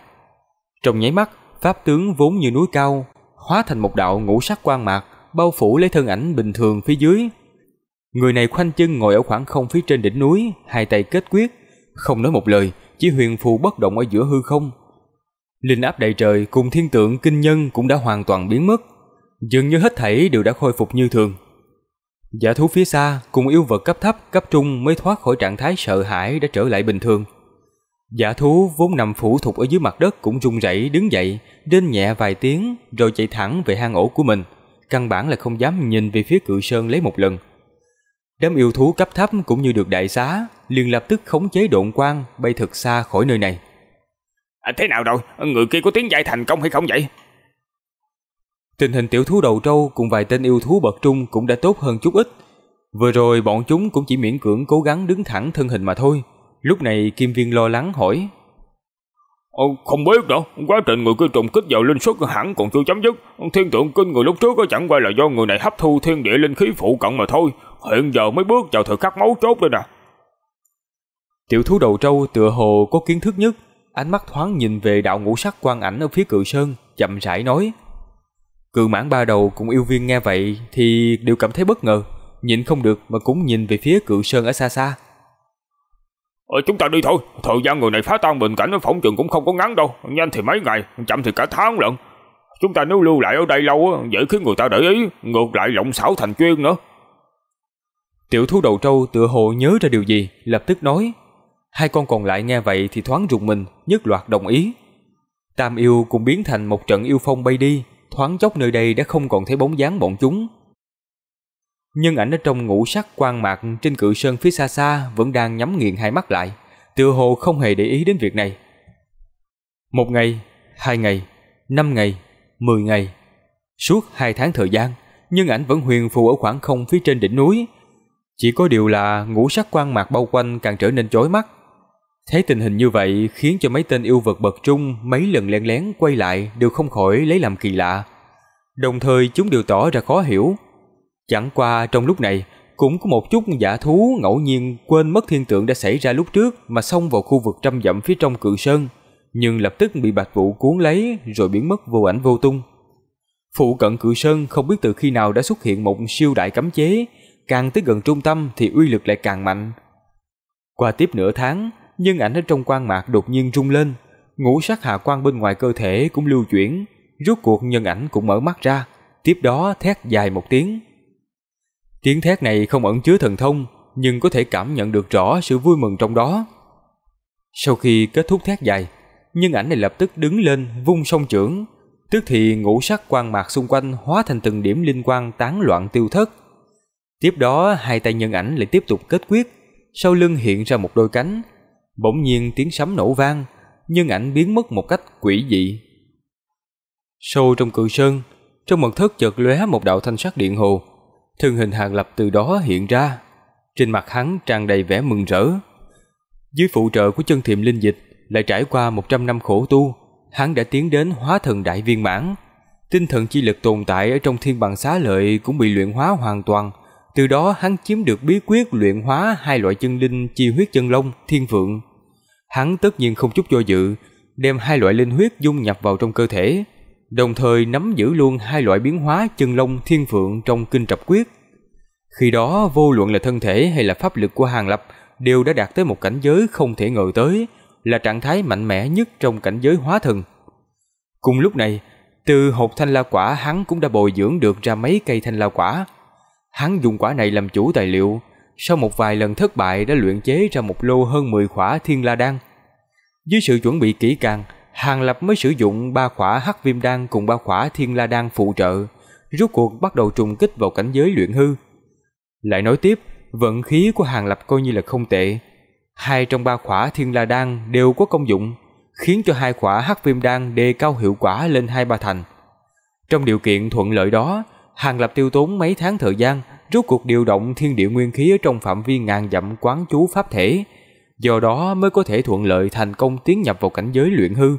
Trong nháy mắt, pháp tướng vốn như núi cao, hóa thành một đạo ngũ sắc quang mạc, bao phủ lấy thân ảnh bình thường phía dưới. Người này khoanh chân ngồi ở khoảng không phía trên đỉnh núi, hai tay kết quyết, không nói một lời, chỉ huyền phù bất động ở giữa hư không. Linh áp đầy trời cùng thiên tượng kinh nhân cũng đã hoàn toàn biến mất, dường như hết thảy đều đã khôi phục như thường. Giả thú phía xa cùng yêu vật cấp thấp, cấp trung mới thoát khỏi trạng thái sợ hãi đã trở lại bình thường. Giả thú vốn nằm phủ thục ở dưới mặt đất cũng run rẩy đứng dậy, rên nhẹ vài tiếng rồi chạy thẳng về hang ổ của mình, căn bản là không dám nhìn về phía cự sơn lấy một lần. Đám yêu thú cấp thấp cũng như được đại xá, liền lập tức khống chế độn quang bay thật xa khỏi nơi này. À, thế nào rồi? Người kia có tiến giải thành công hay không vậy? Tình hình tiểu thú đầu trâu cùng vài tên yêu thú bậc trung cũng đã tốt hơn chút ít. Vừa rồi bọn chúng cũng chỉ miễn cưỡng cố gắng đứng thẳng thân hình mà thôi. Lúc này Kim Viên lo lắng hỏi. Ồ, không biết đâu, quá trình người kia trùng kích vào linh xuất hẳn còn chưa chấm dứt. Thiên tượng kinh người lúc trước có chẳng qua là do người này hấp thu thiên địa linh khí phụ cận mà thôi. Hiện giờ mới bước vào thời khắc máu chốt đây nè. Tiểu thú đầu trâu tựa hồ có kiến thức nhất, ánh mắt thoáng nhìn về đạo ngũ sắc quang ảnh ở phía cự sơn, chậm rãi nói. Cự mãn ba đầu cùng yêu viên nghe vậy thì đều cảm thấy bất ngờ, nhìn không được mà cũng nhìn về phía cự sơn ở xa xa. Ờ, chúng ta đi thôi, thời gian người này phá tan bình cảnh ở phỏng trường cũng không có ngắn đâu, nhanh thì mấy ngày, chậm thì cả tháng lận. Chúng ta nếu lưu lại ở đây lâu dễ khiến người ta để ý, ngược lại lộng xảo thành chuyên nữa. Tiểu thú đầu trâu tựa hồ nhớ ra điều gì, lập tức nói. Hai con còn lại nghe vậy thì thoáng rùng mình, nhất loạt đồng ý. Tam yêu cũng biến thành một trận yêu phong bay đi, thoáng chốc nơi đây đã không còn thấy bóng dáng bọn chúng. Nhưng ảnh ở trong ngũ sắc quang mạc trên cự sơn phía xa xa vẫn đang nhắm nghiền hai mắt lại, tựa hồ không hề để ý đến việc này. Một ngày, hai ngày, năm ngày, mười ngày, suốt hai tháng thời gian, nhưng ảnh vẫn huyền phù ở khoảng không phía trên đỉnh núi. Chỉ có điều là ngũ sắc quang mạc bao quanh càng trở nên chói mắt. Thấy tình hình như vậy khiến cho mấy tên yêu vật bậc trung mấy lần lén lén quay lại đều không khỏi lấy làm kỳ lạ. Đồng thời chúng đều tỏ ra khó hiểu. Chẳng qua trong lúc này cũng có một chút giả thú ngẫu nhiên quên mất thiên tượng đã xảy ra lúc trước mà xông vào khu vực trăm dặm phía trong cự sơn, nhưng lập tức bị bạch vụ cuốn lấy rồi biến mất vô ảnh vô tung. Phụ cận cự sơn không biết từ khi nào đã xuất hiện một siêu đại cấm chế, càng tới gần trung tâm thì uy lực lại càng mạnh. Qua tiếp nửa tháng, nhân ảnh ở trong quan mạc đột nhiên rung lên, ngũ sắc hạ quan bên ngoài cơ thể cũng lưu chuyển, rốt cuộc nhân ảnh cũng mở mắt ra, tiếp đó thét dài một tiếng. Tiếng thét này không ẩn chứa thần thông, nhưng có thể cảm nhận được rõ sự vui mừng trong đó. Sau khi kết thúc thét dài, nhân ảnh này lập tức đứng lên vung song trưởng, tức thì ngũ sắc quang mạc xung quanh hóa thành từng điểm linh quang tán loạn tiêu thất. Tiếp đó hai tay nhân ảnh lại tiếp tục kết quyết, sau lưng hiện ra một đôi cánh, bỗng nhiên tiếng sấm nổ vang, nhân ảnh biến mất một cách quỷ dị. Sâu trong cự sơn, trong mật thất chợt lóe một đạo thanh sắc điện hồ, thân hình Hàng Lập từ đó hiện ra, trên mặt hắn tràn đầy vẻ mừng rỡ. Dưới phụ trợ của chân thiềm linh dịch, lại trải qua 100 năm khổ tu, hắn đã tiến đến hóa thần đại viên mãn. Tinh thần chi lực tồn tại ở trong thiên bằng xá lợi cũng bị luyện hóa hoàn toàn, từ đó hắn chiếm được bí quyết luyện hóa hai loại chân linh chi huyết chân long, thiên phượng. Hắn tất nhiên không chút do dự, đem hai loại linh huyết dung nhập vào trong cơ thể, đồng thời nắm giữ luôn hai loại biến hóa chân long thiên phượng trong kinh trập quyết. Khi đó vô luận là thân thể hay là pháp lực của Hàng Lập đều đã đạt tới một cảnh giới không thể ngờ tới, là trạng thái mạnh mẽ nhất trong cảnh giới hóa thần. Cùng lúc này, từ hộp thanh la quả hắn cũng đã bồi dưỡng được ra mấy cây thanh la quả. Hắn dùng quả này làm chủ tài liệu, sau một vài lần thất bại đã luyện chế ra một lô hơn 10 khỏa thiên la đan. Dưới sự chuẩn bị kỹ càng, Hàng Lập mới sử dụng ba khỏa hắc viêm đan cùng ba khỏa thiên la đan phụ trợ, rút cuộc bắt đầu trùng kích vào cảnh giới luyện hư. Lại nói tiếp, vận khí của Hàng Lập coi như là không tệ. Hai trong ba khỏa thiên la đan đều có công dụng, khiến cho hai khỏa hắc viêm đan đề cao hiệu quả lên hai ba thành. Trong điều kiện thuận lợi đó, Hàng Lập tiêu tốn mấy tháng thời gian rút cuộc điều động thiên địa nguyên khí ở trong phạm vi ngàn dặm quán chú pháp thể, do đó mới có thể thuận lợi thành công tiến nhập vào cảnh giới luyện hư.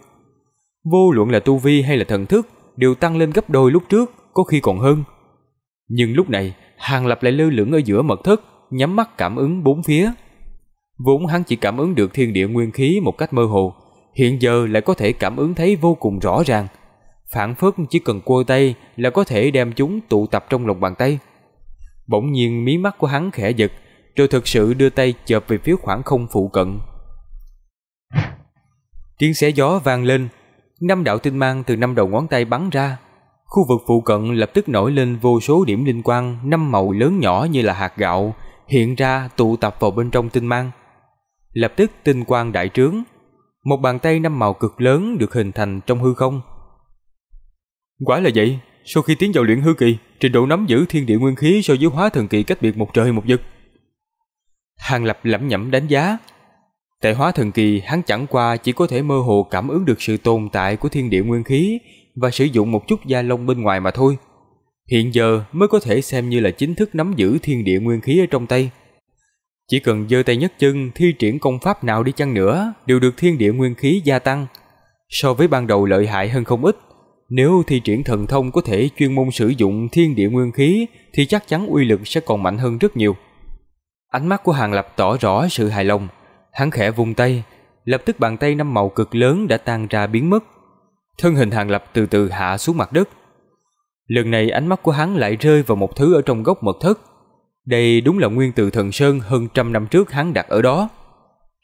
Vô luận là tu vi hay là thần thức đều tăng lên gấp đôi lúc trước, có khi còn hơn. Nhưng lúc này, Hàng Lập lại lơ lửng ở giữa mật thất, nhắm mắt cảm ứng bốn phía. Vốn hắn chỉ cảm ứng được thiên địa nguyên khí một cách mơ hồ, hiện giờ lại có thể cảm ứng thấy vô cùng rõ ràng. Phản phất chỉ cần quơ tay là có thể đem chúng tụ tập trong lòng bàn tay. Bỗng nhiên mí mắt của hắn khẽ giật, rồi thực sự đưa tay chợp về phía khoảng không phụ cận. Tiếng xé gió vang lên, năm đạo tinh mang từ năm đầu ngón tay bắn ra. Khu vực phụ cận lập tức nổi lên vô số điểm linh quang năm màu lớn nhỏ như là hạt gạo, hiện ra tụ tập vào bên trong tinh mang. Lập tức tinh quang đại trướng, một bàn tay năm màu cực lớn được hình thành trong hư không. Quả là vậy, sau khi tiến vào luyện hư kỳ, trình độ nắm giữ thiên địa nguyên khí so với hóa thần kỳ cách biệt một trời một vực. Hàng Lập lẩm nhẩm đánh giá. Tại hóa thần kỳ, hắn chẳng qua chỉ có thể mơ hồ cảm ứng được sự tồn tại của thiên địa nguyên khí và sử dụng một chút gia lông bên ngoài mà thôi. Hiện giờ mới có thể xem như là chính thức nắm giữ thiên địa nguyên khí ở trong tay. Chỉ cần giơ tay nhấc chân thi triển công pháp nào đi chăng nữa đều được thiên địa nguyên khí gia tăng. So với ban đầu lợi hại hơn không ít. Nếu thi triển thần thông có thể chuyên môn sử dụng thiên địa nguyên khí thì chắc chắn uy lực sẽ còn mạnh hơn rất nhiều. Ánh mắt của Hàng Lập tỏ rõ sự hài lòng. Hắn khẽ vung tay, lập tức bàn tay năm màu cực lớn đã tan ra biến mất. Thân hình Hàng Lập từ từ hạ xuống mặt đất. Lần này ánh mắt của hắn lại rơi vào một thứ ở trong góc mật thất. Đây đúng là nguyên từ thần sơn hơn trăm năm trước hắn đặt ở đó.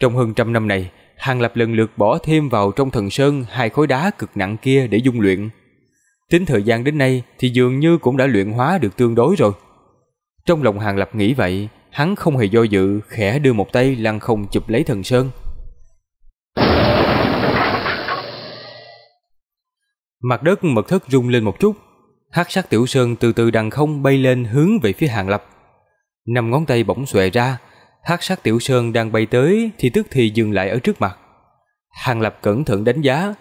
Trong hơn trăm năm này, Hàng Lập lần lượt bỏ thêm vào trong thần sơn hai khối đá cực nặng kia để dung luyện. Tính thời gian đến nay thì dường như cũng đã luyện hóa được tương đối rồi. Trong lòng Hàng Lập nghĩ vậy, hắn không hề do dự, khẽ đưa một tay lăng không chụp lấy thần sơn. Mặt đất mật thất rung lên một chút, hắc sắc tiểu sơn từ từ đằng không bay lên hướng về phía Hàng Lập. Năm ngón tay bỗng xòe ra, hắc sắc tiểu sơn đang bay tới thì tức thì dừng lại ở trước mặt. Hàng Lập cẩn thận đánh giá,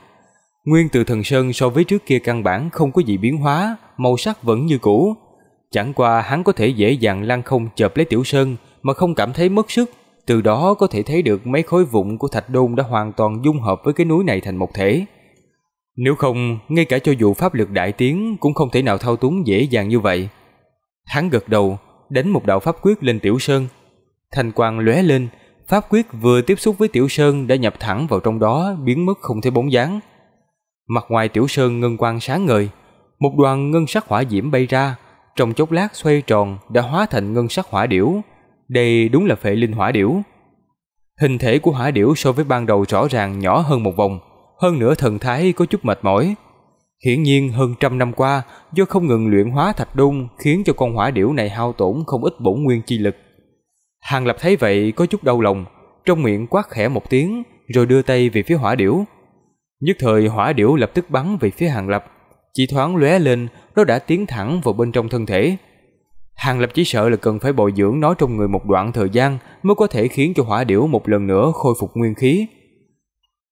nguyên từ thần sơn so với trước kia căn bản không có gì biến hóa, màu sắc vẫn như cũ. Chẳng qua hắn có thể dễ dàng lăn không chợp lấy tiểu sơn mà không cảm thấy mất sức, từ đó có thể thấy được mấy khối vụn của thạch đôn đã hoàn toàn dung hợp với cái núi này thành một thể. Nếu không, ngay cả cho dù pháp lực đại tiến cũng không thể nào thao túng dễ dàng như vậy. Hắn gật đầu, đánh một đạo pháp quyết lên tiểu sơn. Thành quang lóe lên, pháp quyết vừa tiếp xúc với tiểu sơn đã nhập thẳng vào trong đó, biến mất không thấy bóng dáng. Mặt ngoài tiểu sơn ngân quang sáng ngời, một đoàn ngân sắc hỏa diễm bay ra, trong chốc lát xoay tròn đã hóa thành ngân sắc hỏa điểu. Đây đúng là phệ linh hỏa điểu. Hình thể của hỏa điểu so với ban đầu rõ ràng nhỏ hơn một vòng, hơn nữa thần thái có chút mệt mỏi. Hiển nhiên hơn trăm năm qua, do không ngừng luyện hóa thạch đung khiến cho con hỏa điểu này hao tổn không ít bổn nguyên chi lực. Hàng Lập thấy vậy có chút đau lòng, trong miệng quát khẽ một tiếng, rồi đưa tay về phía hỏa điểu. Nhất thời hỏa điểu lập tức bắn về phía Hàng Lập, chỉ thoáng lóe lên, nó đã tiến thẳng vào bên trong thân thể. Hàng Lập chỉ sợ là cần phải bồi dưỡng nó trong người một đoạn thời gian mới có thể khiến cho hỏa điểu một lần nữa khôi phục nguyên khí.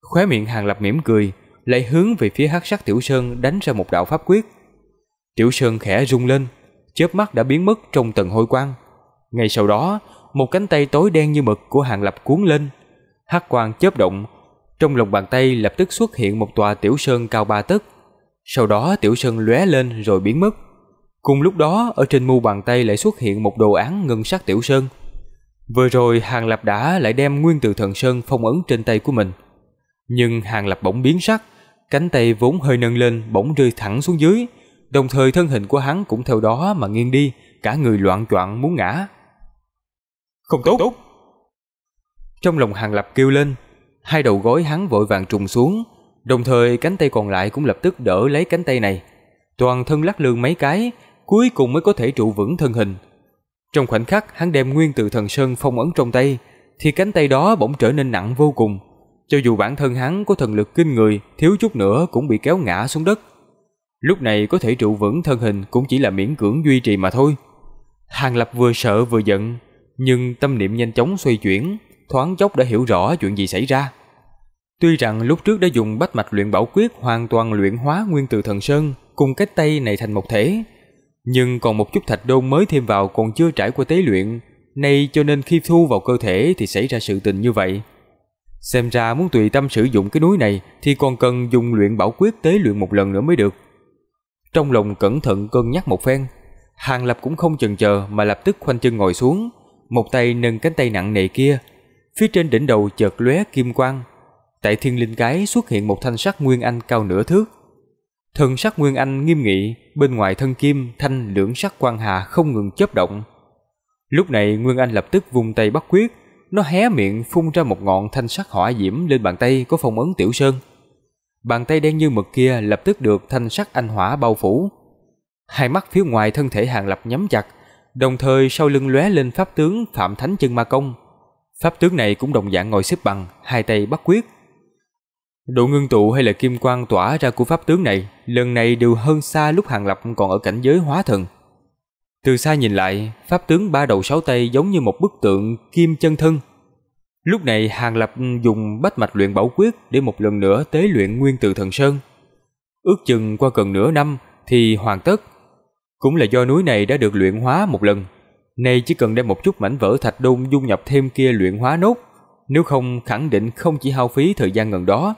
Khóe miệng Hàng Lập mỉm cười, lại hướng về phía hắc sắc Tiểu Sơn đánh ra một đạo pháp quyết. Tiểu Sơn khẽ rung lên, chớp mắt đã biến mất trong tầng hôi quang. Ngay sau đó, một cánh tay tối đen như mực của Hàng Lập cuốn lên, hắc quang chớp động, trong lòng bàn tay lập tức xuất hiện một tòa tiểu sơn cao ba tấc. Sau đó tiểu sơn lóe lên rồi biến mất. Cùng lúc đó, ở trên mu bàn tay lại xuất hiện một đồ án ngân sắc tiểu sơn. Vừa rồi Hàng Lập đã lại đem nguyên từ thần sơn phong ấn trên tay của mình. Nhưng Hàng Lập bỗng biến sắc, cánh tay vốn hơi nâng lên bỗng rơi thẳng xuống dưới, đồng thời thân hình của hắn cũng theo đó mà nghiêng đi, cả người loạn choạng muốn ngã. Không tốt! Trong lòng Hàng Lập kêu lên, hai đầu gối hắn vội vàng trùng xuống, đồng thời cánh tay còn lại cũng lập tức đỡ lấy cánh tay này. Toàn thân lắc lư mấy cái, cuối cùng mới có thể trụ vững thân hình. Trong khoảnh khắc hắn đem nguyên từ thần sơn phong ấn trong tay, thì cánh tay đó bỗng trở nên nặng vô cùng. Cho dù bản thân hắn có thần lực kinh người, thiếu chút nữa cũng bị kéo ngã xuống đất. Lúc này có thể trụ vững thân hình cũng chỉ là miễn cưỡng duy trì mà thôi. Hàng Lập vừa sợ vừa giận, nhưng tâm niệm nhanh chóng xoay chuyển, thoáng chốc đã hiểu rõ chuyện gì xảy ra. Tuy rằng lúc trước đã dùng bách mạch luyện bảo quyết hoàn toàn luyện hóa nguyên từ thần sơn cùng cái tay này thành một thể, nhưng còn một chút thạch đôn mới thêm vào còn chưa trải qua tế luyện, nay cho nên khi thu vào cơ thể thì xảy ra sự tình như vậy. Xem ra muốn tùy tâm sử dụng cái núi này thì còn cần dùng luyện bảo quyết tế luyện một lần nữa mới được. Trong lòng cẩn thận cân nhắc một phen, Hàng Lập cũng không chần chờ mà lập tức khoanh chân ngồi xuống, một tay nâng cánh tay nặng nề kia, phía trên đỉnh đầu chợt lóe kim quang. Tại thiên linh cái xuất hiện một thanh sắc nguyên anh cao nửa thước. Thần sắc nguyên anh nghiêm nghị, bên ngoài thân kim thanh lưỡng sắc quan hà không ngừng chớp động. Lúc này Nguyên Anh lập tức vùng tay bắt quyết, nó hé miệng phun ra một ngọn thanh sắc hỏa diễm lên bàn tay có phong ấn tiểu sơn. Bàn tay đen như mực kia lập tức được thanh sắc anh hỏa bao phủ. Hai mắt phía ngoài thân thể Hàng Lập nhắm chặt, đồng thời sau lưng lóe lên pháp tướng Phạm Thánh Chân Ma Công. Pháp tướng này cũng đồng dạng ngồi xếp bằng, hai tay bắt quyết. Độ ngưng tụ hay là kim quang tỏa ra của pháp tướng này, lần này đều hơn xa lúc Hàng Lập còn ở cảnh giới hóa thần. Từ xa nhìn lại, pháp tướng ba đầu sáu tay giống như một bức tượng kim chân thân. Lúc này Hàng Lập dùng bách mạch luyện bảo quyết để một lần nữa tế luyện nguyên từ thần sơn. Ước chừng qua gần nửa năm thì hoàn tất. Cũng là do núi này đã được luyện hóa một lần. Nay chỉ cần đem một chút mảnh vỡ thạch đôn dung nhập thêm kia luyện hóa nốt, nếu không khẳng định không chỉ hao phí thời gian gần đó.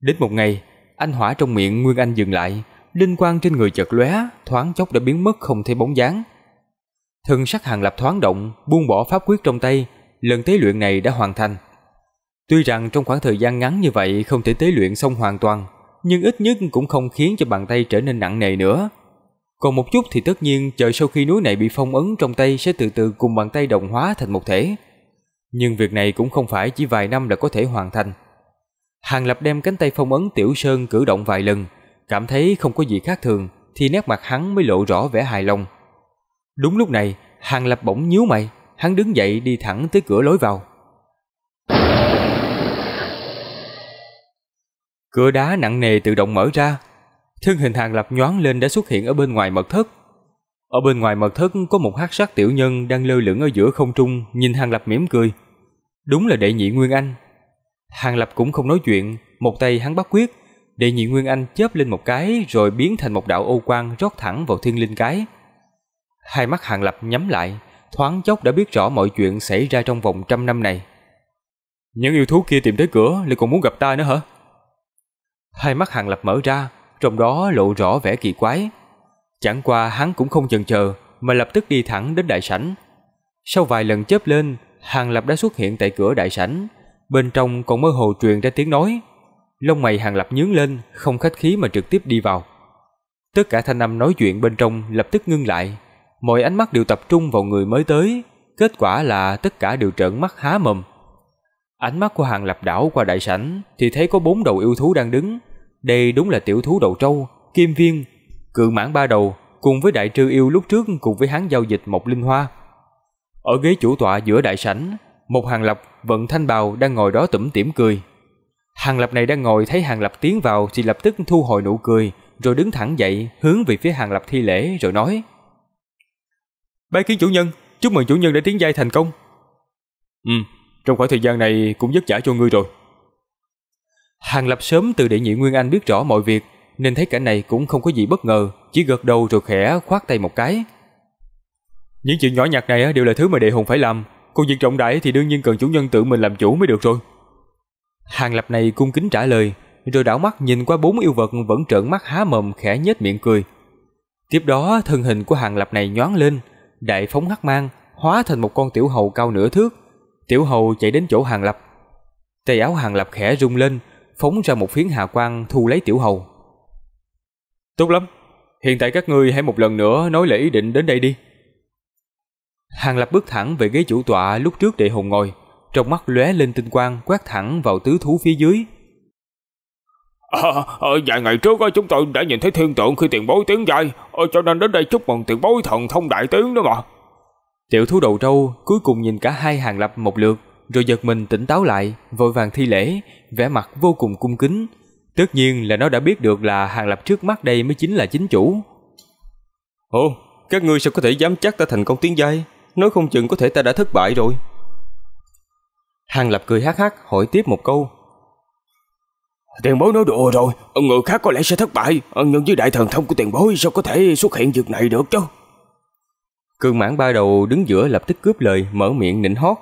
Đến một ngày, anh hỏa trong miệng Nguyên Anh dừng lại, linh quang trên người chợt lóe, thoáng chốc đã biến mất không thấy bóng dáng. Thân sắc Hàng Lập thoáng động, buông bỏ pháp quyết trong tay, lần tế luyện này đã hoàn thành. Tuy rằng trong khoảng thời gian ngắn như vậy không thể tế luyện xong hoàn toàn, nhưng ít nhất cũng không khiến cho bàn tay trở nên nặng nề nữa. Còn một chút thì tất nhiên chờ sau khi núi này bị phong ấn trong tay sẽ từ từ cùng bàn tay đồng hóa thành một thể. Nhưng việc này cũng không phải chỉ vài năm là có thể hoàn thành. Hàng Lập đem cánh tay phong ấn Tiểu Sơn cử động vài lần, cảm thấy không có gì khác thường, thì nét mặt hắn mới lộ rõ vẻ hài lòng. Đúng lúc này, Hàng Lập bỗng nhíu mày, hắn đứng dậy đi thẳng tới cửa lối vào. Cửa đá nặng nề tự động mở ra, thân hình Hàng Lập nhoáng lên đã xuất hiện ở bên ngoài mật thất. Ở bên ngoài mật thất có một hắc sắc tiểu nhân đang lơ lửng ở giữa không trung, nhìn Hàng Lập mỉm cười. Đúng là đệ nhị Nguyên Anh. Hàng Lập cũng không nói chuyện, một tay hắn bắt quyết, đệ nhị Nguyên Anh chớp lên một cái rồi biến thành một đạo ô quang rót thẳng vào thiên linh cái. Hai mắt Hàng Lập nhắm lại, thoáng chốc đã biết rõ mọi chuyện xảy ra trong vòng trăm năm này. Những yêu thú kia tìm tới cửa lại còn muốn gặp ta nữa hả? Hai mắt Hàng Lập mở ra, trong đó lộ rõ vẻ kỳ quái. Chẳng qua hắn cũng không chần chờ mà lập tức đi thẳng đến đại sảnh. Sau vài lần chớp lên, Hàng Lập đã xuất hiện tại cửa đại sảnh, bên trong còn mơ hồ truyền ra tiếng nói. Lông mày Hàng Lập nhướng lên, không khách khí mà trực tiếp đi vào. Tất cả thanh âm nói chuyện bên trong lập tức ngưng lại, mọi ánh mắt đều tập trung vào người mới tới, kết quả là tất cả đều trợn mắt há mồm. Ánh mắt của Hàng Lập đảo qua đại sảnh thì thấy có bốn đầu yêu thú đang đứng, đây đúng là tiểu thú đầu trâu, kim viên, cự mãn ba đầu cùng với đại trư yêu lúc trước cùng với hắn giao dịch một linh hoa. Ở ghế chủ tọa giữa đại sảnh, một hàng lập vận thanh bào đang ngồi đó tủm tỉm cười. Hàng lập này đang ngồi thấy hàng lập tiến vào thì lập tức thu hồi nụ cười, rồi đứng thẳng dậy hướng về phía hàng lập thi lễ rồi nói. Bái kiến chủ nhân, chúc mừng chủ nhân đã tiến giai thành công. Ừ, trong khoảng thời gian này cũng vất vả cho ngươi rồi. Hàng Lập sớm từ đệ nhị Nguyên Anh biết rõ mọi việc, nên thấy cảnh này cũng không có gì bất ngờ, chỉ gật đầu rồi khẽ khoát tay một cái. Những chuyện nhỏ nhặt này đều là thứ mà đệ hùng phải làm, còn việc trọng đại thì đương nhiên cần chủ nhân tự mình làm chủ mới được rồi. Hàng Lập này cung kính trả lời, rồi đảo mắt nhìn qua bốn yêu vật vẫn trợn mắt há mồm khẽ nhếch miệng cười. Tiếp đó thân hình của Hàng Lập này nhoáng lên, đại phóng hắc mang, hóa thành một con tiểu hầu cao nửa thước. Tiểu hầu chạy đến chỗ Hàng Lập. Tay áo Hàng Lập khẽ rung lên, phóng ra một phiến hạ quang thu lấy tiểu hầu. Tốt lắm, hiện tại các ngươi hãy một lần nữa nói lại ý định đến đây đi. Hàng Lập bước thẳng về ghế chủ tọa lúc trước đệ hùng ngồi, trong mắt lóe lên tinh quang quét thẳng vào tứ thú phía dưới. À, à, vài ngày trước chúng tôi đã nhìn thấy thiên tượng khi tiền bối tiến giai, à, cho nên đến đây chúc mừng tiền bối thần thông đại tiến đó mà. Tiểu thú đầu trâu cuối cùng nhìn cả hai hàng lập một lượt, rồi giật mình tỉnh táo lại, vội vàng thi lễ, vẻ mặt vô cùng cung kính. Tất nhiên là nó đã biết được là hàng lập trước mắt đây mới chính là chính chủ. Ồ, các ngươi sao có thể dám chắc ta thành công tiến giai? Nói không chừng có thể ta đã thất bại rồi. Hàng lập cười hắc hắc hỏi tiếp một câu. Tiền bối nói đùa rồi, người khác có lẽ sẽ thất bại, nhưng với đại thần thông của tiền bối sao có thể xuất hiện việc này được chứ? Cương mãn ba đầu đứng giữa lập tức cướp lời, mở miệng nịnh hót.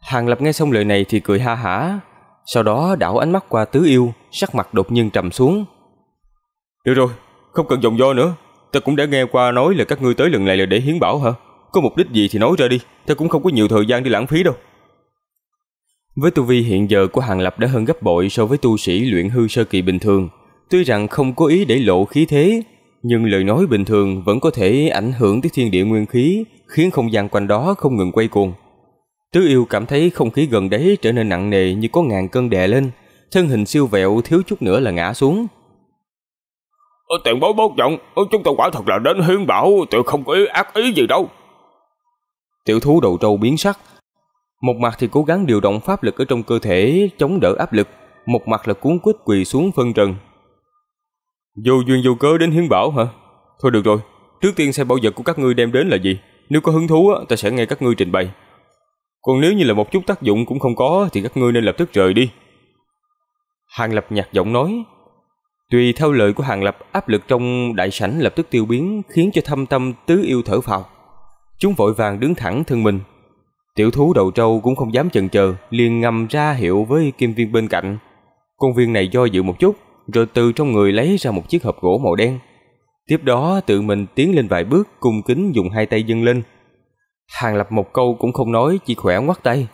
Hàng Lập nghe xong lời này thì cười ha hả, sau đó đảo ánh mắt qua tứ yêu, sắc mặt đột nhiên trầm xuống. Được rồi, không cần dòng do nữa, ta cũng đã nghe qua nói là các ngươi tới lần này là để hiến bảo hả? Có mục đích gì thì nói ra đi, ta cũng không có nhiều thời gian đi lãng phí đâu. Với tu vi hiện giờ của Hàng Lập đã hơn gấp bội so với tu sĩ luyện hư sơ kỳ bình thường, tuy rằng không có ý để lộ khí thế, nhưng lời nói bình thường vẫn có thể ảnh hưởng tới thiên địa nguyên khí, khiến không gian quanh đó không ngừng quay cuồng. Tứ yêu cảm thấy không khí gần đấy trở nên nặng nề như có ngàn cân đè lên, thân hình siêu vẹo thiếu chút nữa là ngã xuống. Ờ, tiền bối bốt giọng, chúng tôi quả thật là đến hiến bảo, tôi không có ý ác ý gì đâu. Tiểu thú đầu trâu biến sắc. Một mặt thì cố gắng điều động pháp lực ở trong cơ thể chống đỡ áp lực, một mặt là cuốn quýt quỳ xuống phân trần. Vô duyên vô cớ đến hiến bảo hả? Thôi được rồi, trước tiên xem bảo vật của các ngươi đem đến là gì. Nếu có hứng thú, ta sẽ nghe các ngươi trình bày. Còn nếu như là một chút tác dụng cũng không có thì các ngươi nên lập tức rời đi. Hàng Lập nhạt giọng nói. Tùy theo lời của Hàng Lập, áp lực trong đại sảnh lập tức tiêu biến khiến cho thâm tâm tứ yêu thở phào. Chúng vội vàng đứng thẳng thân mình. Tiểu thú đầu trâu cũng không dám chần chờ, liền ngầm ra hiệu với kim viên bên cạnh. Con viên này do dự một chút, rồi từ trong người lấy ra một chiếc hộp gỗ màu đen. Tiếp đó tự mình tiến lên vài bước, cung kính dùng hai tay dâng lên, Hàng Lập một câu cũng không nói, chỉ khỏe ngoắt tay.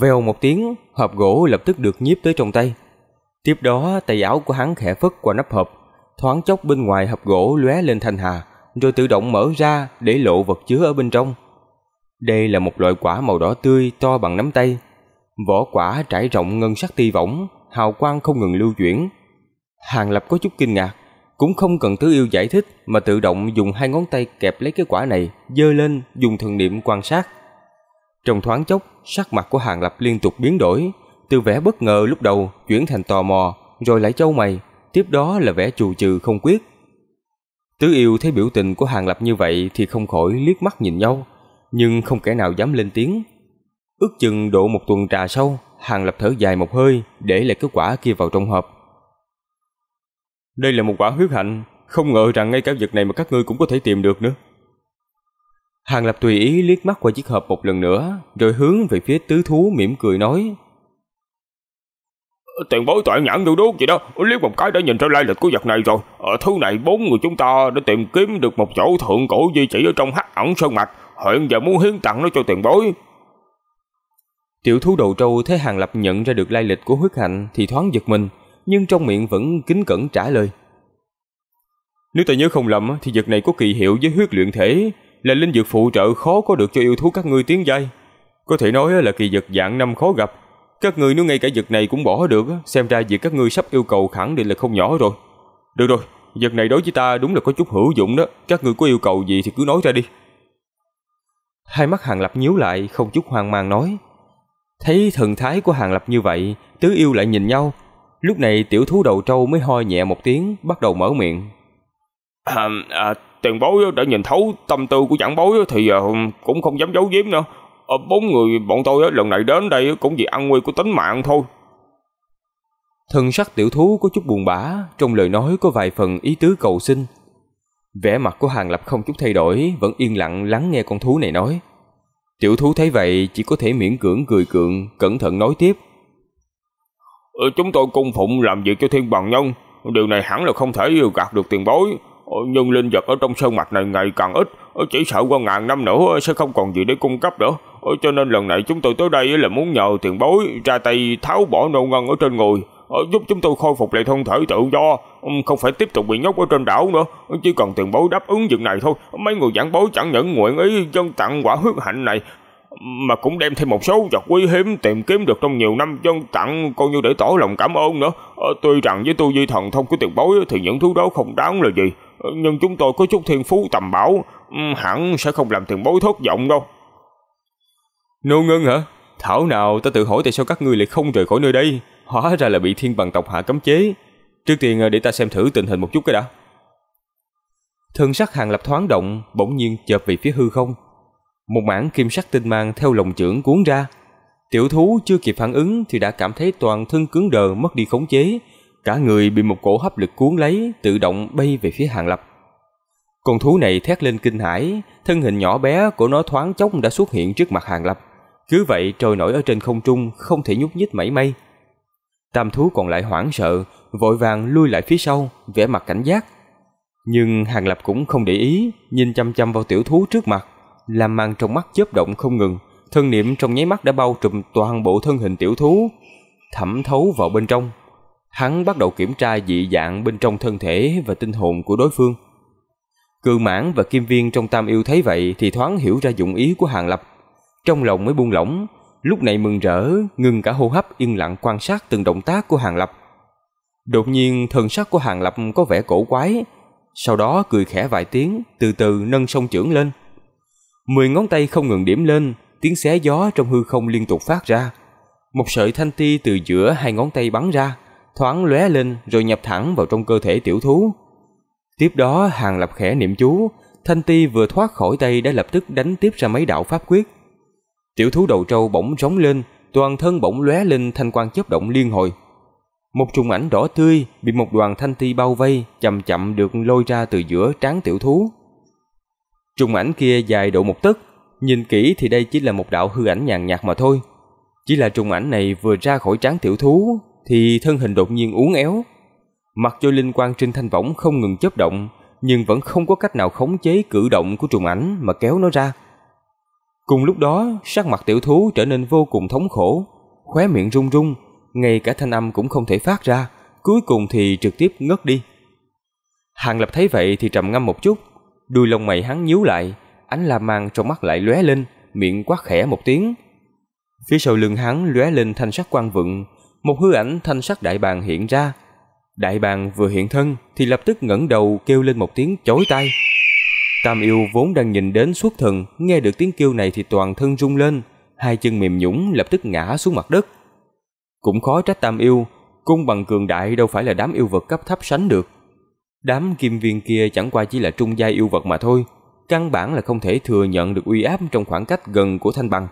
Vèo một tiếng, hộp gỗ lập tức được nhiếp tới trong tay. Tiếp đó, tay áo của hắn khẽ phất qua nắp hộp, thoáng chốc bên ngoài hộp gỗ lóe lên thanh hà, rồi tự động mở ra để lộ vật chứa ở bên trong. Đây là một loại quả màu đỏ tươi to bằng nắm tay. Vỏ quả trải rộng ngân sắc ti võng, hào quang không ngừng lưu chuyển. Hàng Lập có chút kinh ngạc, cũng không cần tứ yêu giải thích mà tự động dùng hai ngón tay kẹp lấy cái quả này, dơ lên dùng thần niệm quan sát. Trong thoáng chốc, sắc mặt của Hàng Lập liên tục biến đổi, từ vẻ bất ngờ lúc đầu chuyển thành tò mò, rồi lại châu mày, tiếp đó là vẻ trù trừ không quyết. Tứ yêu thấy biểu tình của Hàng Lập như vậy thì không khỏi liếc mắt nhìn nhau, nhưng không kẻ nào dám lên tiếng. Ước chừng độ một tuần trà sau, Hàng Lập thở dài một hơi để lại kết quả kia vào trong hộp. Đây là một quả huyết hạnh, không ngờ rằng ngay cả vật này mà các ngươi cũng có thể tìm được nữa. Hàng Lập tùy ý liếc mắt qua chiếc hộp một lần nữa, rồi hướng về phía tứ thú mỉm cười nói. Tiền bối tọa nhãn đủ đốt vậy đó, liếc một cái đã nhìn ra lai lịch của vật này rồi. Ở thứ này bốn người chúng ta đã tìm kiếm được một chỗ thượng cổ di chỉ ở trong hắc ẩn sơn mạch, hiện giờ muốn hiến tặng nó cho tiền bối. Tiểu thú đầu trâu thấy Hàng Lập nhận ra được lai lịch của huyết hạnh thì thoáng giật mình, nhưng trong miệng vẫn kính cẩn trả lời. Nếu ta nhớ không lầm thì vật này có kỳ hiệu với huyết luyện thể, là linh dược phụ trợ khó có được cho yêu thú các ngươi tiến giai. Có thể nói là kỳ vật dạng năm khó gặp. Các ngươi nếu ngay cả vật này cũng bỏ được, xem ra việc các ngươi sắp yêu cầu khẳng định là không nhỏ rồi. Được rồi, vật này đối với ta đúng là có chút hữu dụng đó, các ngươi có yêu cầu gì thì cứ nói ra đi. Hai mắt Hàng Lập nhíu lại, không chút hoang mang nói. Thấy thần thái của Hàng Lập như vậy, tứ yêu lại nhìn nhau. Lúc này tiểu thú đầu trâu mới hoi nhẹ một tiếng, bắt đầu mở miệng. À, à, tiền bối đã nhìn thấu tâm tư của giảng bối thì à, cũng không dám giấu giếm nữa. À, bốn người bọn tôi lần này đến đây cũng vì ăn nguy của tính mạng thôi. Thân sắc tiểu thú có chút buồn bã, trong lời nói có vài phần ý tứ cầu xin. Vẻ mặt của Hàng Lập không chút thay đổi, vẫn yên lặng lắng nghe con thú này nói. Tiểu thú thấy vậy chỉ có thể miễn cưỡng cười cượng, cẩn thận nói tiếp. Ừ, chúng tôi cung phụng làm việc cho thiên bằng nhân, điều này hẳn là không thể gạt được tiền bối. Ờ, nhưng linh vật ở trong sơn mạch này ngày càng ít, ờ, chỉ sợ qua ngàn năm nữa sẽ không còn gì để cung cấp nữa. Cho nên lần này chúng tôi tới đây là muốn nhờ tiền bối ra tay tháo bỏ nô ngân ở trên người, ờ, giúp chúng tôi khôi phục lại thân thể tự do, không phải tiếp tục bị nhốt ở trên đảo nữa. Chỉ cần tiền bối đáp ứng việc này thôi, mấy người giảng bối chẳng những nguyện ý dân tặng quả huyết hạnh này, mà cũng đem thêm một số vật quý hiếm tìm kiếm được trong nhiều năm dân tặng coi như để tỏ lòng cảm ơn nữa. Ờ, tuy rằng với tu duy thần thông của tiền bối thì những thứ đó không đáng là gì, ờ, nhưng chúng tôi có chút thiên phú tầm bảo, hẳn sẽ không làm tiền bối thất vọng đâu. Nô ngân hả? Thảo nào ta tự hỏi tại sao các ngươi lại không rời khỏi nơi đây, hóa ra là bị thiên bằng tộc hạ cấm chế. Trước tiên à, để ta xem thử tình hình một chút cái đã. Thân sắc hàng lập thoáng động, bỗng nhiên chợp về phía hư không. Một mảng kim sắc tinh mang theo lồng trưởng cuốn ra. Tiểu thú chưa kịp phản ứng thì đã cảm thấy toàn thân cứng đờ mất đi khống chế, Cả người bị một cổ hấp lực cuốn lấy, tự động bay về phía Hàng Lập. Con thú này thét lên kinh hãi, thân hình nhỏ bé của nó thoáng chốc đã xuất hiện trước mặt Hàng Lập. Cứ vậy trôi nổi ở trên không trung, không thể nhúc nhích mảy may. Tam thú còn lại hoảng sợ, vội vàng lui lại phía sau, vẻ mặt cảnh giác. Nhưng Hàng Lập cũng không để ý, nhìn chăm chăm vào tiểu thú trước mặt, làm màn trong mắt chớp động không ngừng, thân niệm trong nháy mắt đã bao trùm toàn bộ thân hình tiểu thú, thẩm thấu vào bên trong, hắn bắt đầu kiểm tra dị dạng bên trong thân thể và tinh hồn của đối phương. Cự mãn và kim viên trong tam yêu thấy vậy thì thoáng hiểu ra dụng ý của Hàng Lập. Trong lòng mới buông lỏng, lúc này mừng rỡ, ngừng cả hô hấp yên lặng quan sát từng động tác của Hàng Lập. Đột nhiên thần sắc của Hàng Lập có vẻ cổ quái, sau đó cười khẽ vài tiếng, từ từ nâng song chưởng lên. Mười ngón tay không ngừng điểm lên, tiếng xé gió trong hư không liên tục phát ra. Một sợi thanh ti từ giữa hai ngón tay bắn ra, thoáng lóe lên rồi nhập thẳng vào trong cơ thể tiểu thú. Tiếp đó Hàng Lập khẽ niệm chú, thanh ti vừa thoát khỏi tay đã lập tức đánh tiếp ra mấy đạo pháp quyết. Tiểu thú đầu trâu bỗng rống lên, toàn thân bỗng lóe lên thanh quang chớp động liên hồi. Một trùng ảnh đỏ tươi bị một đoàn thanh ti bao vây, chậm chậm được lôi ra từ giữa trán tiểu thú. Trùng ảnh kia dài độ một tấc, nhìn kỹ thì đây chỉ là một đạo hư ảnh nhàn nhạt mà thôi. Chỉ là trùng ảnh này vừa ra khỏi trán tiểu thú thì thân hình đột nhiên uốn éo. Mặc cho linh quang trên thanh võng không ngừng chớp động, nhưng vẫn không có cách nào khống chế cử động của trùng ảnh mà kéo nó ra. Cùng lúc đó, sắc mặt tiểu thú trở nên vô cùng thống khổ, khóe miệng run run, ngay cả thanh âm cũng không thể phát ra, cuối cùng thì trực tiếp ngất đi. Hàng Lập thấy vậy thì trầm ngâm một chút, đuôi lông mày hắn nhíu lại, ánh lam mang trong mắt lại lóe lên, miệng quát khẽ một tiếng. Phía sau lưng hắn lóe lên thanh sắc quang vượng một hư ảnh thanh sắc đại bàng hiện ra. Đại bàng vừa hiện thân thì lập tức ngẩng đầu kêu lên một tiếng chói tai. Tam yêu vốn đang nhìn đến suốt thần, nghe được tiếng kêu này thì toàn thân rung lên, hai chân mềm nhũn lập tức ngã xuống mặt đất. Cũng khó trách Tam yêu, cung bằng cường đại đâu phải là đám yêu vật cấp thấp sánh được. Đám kim viên kia chẳng qua chỉ là trung giai yêu vật mà thôi, căn bản là không thể thừa nhận được uy áp trong khoảng cách gần của thanh bằng.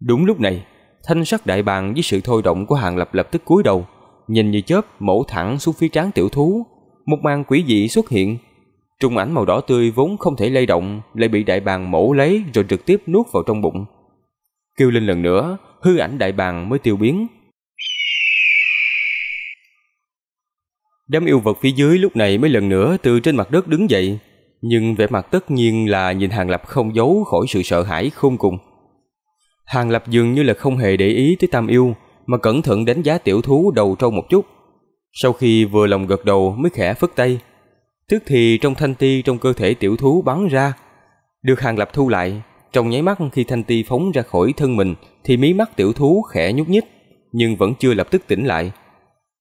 Đúng lúc này, thanh sắc đại bàng với sự thôi động của hàng lập lập tức cúi đầu, nhìn như chớp mổ thẳng xuống phía trán tiểu thú, một màn quỷ dị xuất hiện. Trung ảnh màu đỏ tươi vốn không thể lay động, lại bị đại bàng mổ lấy rồi trực tiếp nuốt vào trong bụng. Kêu lên lần nữa, hư ảnh đại bàng mới tiêu biến. Đám yêu vật phía dưới lúc này mới lần nữa từ trên mặt đất đứng dậy, nhưng vẻ mặt tất nhiên là nhìn Hàng Lập không giấu khỏi sự sợ hãi khôn cùng. Hàng Lập dường như là không hề để ý tới Tam Yêu, mà cẩn thận đánh giá tiểu thú đầu trâu một chút. Sau khi vừa lòng gật đầu mới khẽ phất tay. Tức thì trong thanh ti trong cơ thể tiểu thú bắn ra. Được Hàng Lập thu lại, trong nháy mắt khi thanh ti phóng ra khỏi thân mình thì mí mắt tiểu thú khẽ nhúc nhích, nhưng vẫn chưa lập tức tỉnh lại.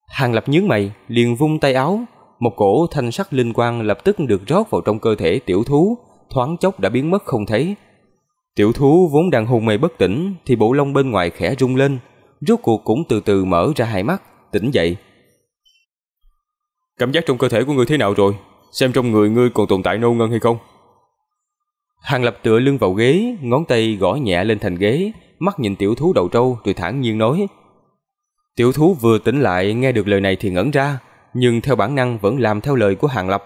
Hàng Lập nhướng mày, liền vung tay áo, một cổ thanh sắc linh quang lập tức được rót vào trong cơ thể tiểu thú, thoáng chốc đã biến mất không thấy. Tiểu thú vốn đang hôn mê bất tỉnh thì bộ lông bên ngoài khẽ rung lên, rốt cuộc cũng từ từ mở ra hai mắt, tỉnh dậy. Cảm giác trong cơ thể của ngươi thế nào rồi? Xem trong người ngươi còn tồn tại nô ngân hay không? Hàng Lập tựa lưng vào ghế, ngón tay gõ nhẹ lên thành ghế, mắt nhìn tiểu thú đầu trâu rồi thản nhiên nói. Tiểu thú vừa tỉnh lại nghe được lời này thì ngẩn ra, nhưng theo bản năng vẫn làm theo lời của Hàng Lập.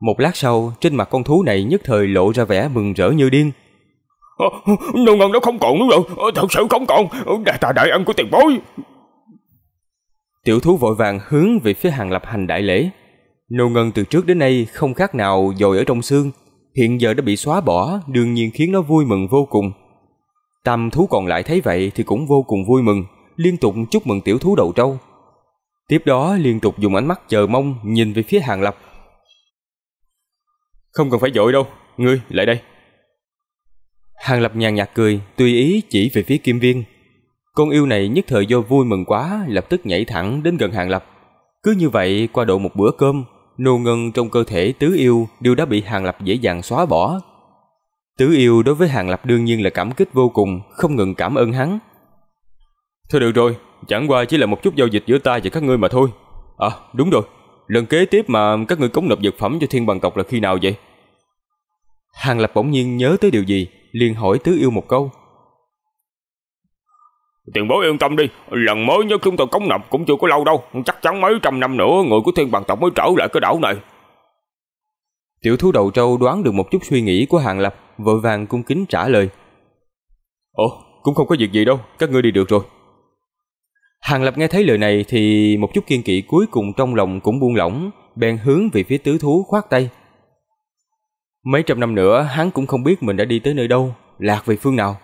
Một lát sau, trên mặt con thú này nhất thời lộ ra vẻ mừng rỡ như điên. Ờ, nô ngân nó không còn nữa rồi, ờ, thật sự không còn, đại ta đại ân của tiền bối. Tiểu thú vội vàng hướng về phía Hàng Lập hành đại lễ. Nô ngân từ trước đến nay không khác nào dồi ở trong xương, hiện giờ đã bị xóa bỏ, đương nhiên khiến nó vui mừng vô cùng. Tam thú còn lại thấy vậy thì cũng vô cùng vui mừng, liên tục chúc mừng tiểu thú đầu trâu. Tiếp đó liên tục dùng ánh mắt chờ mong nhìn về phía Hàng Lập. Không cần phải dội đâu, ngươi lại đây. Hàng Lập nhàn nhạt cười, tùy ý chỉ về phía Kim Viên. Con yêu này nhất thời do vui mừng quá, lập tức nhảy thẳng đến gần Hàng Lập. Cứ như vậy, qua độ một bữa cơm, nô ngân trong cơ thể tứ yêu đều đã bị Hàng Lập dễ dàng xóa bỏ. Tứ yêu đối với Hàng Lập đương nhiên là cảm kích vô cùng, không ngừng cảm ơn hắn. Thôi được rồi, chẳng qua chỉ là một chút giao dịch giữa ta và các ngươi mà thôi. À, đúng rồi, lần kế tiếp mà các ngươi cống nộp dược phẩm cho thiên bằng tộc là khi nào vậy? Hàng Lập bỗng nhiên nhớ tới điều gì, liền hỏi tứ yêu một câu. Tiền bối yên tâm đi, lần mới nhất chúng tôi cống nộp cũng chưa có lâu đâu, chắc chắn mấy trăm năm nữa người của thiên bằng tộc mới trở lại cái đảo này. Tiểu thú đầu trâu đoán được một chút suy nghĩ của Hàng Lập, vội vàng cung kính trả lời. Ồ, cũng không có việc gì đâu, các ngươi đi được rồi. Hàng Lập nghe thấy lời này thì một chút kiên kỵ cuối cùng trong lòng cũng buông lỏng, bèn hướng về phía tứ thú khoát tay. Mấy trăm năm nữa hắn cũng không biết mình đã đi tới nơi đâu, lạc về phương nào.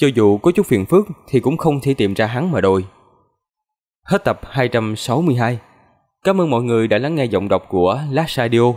Cho dù có chút phiền phức thì cũng không thể tìm ra hắn mà đòi. Hết tập 262. Cảm ơn mọi người đã lắng nghe giọng đọc của Lát Radio.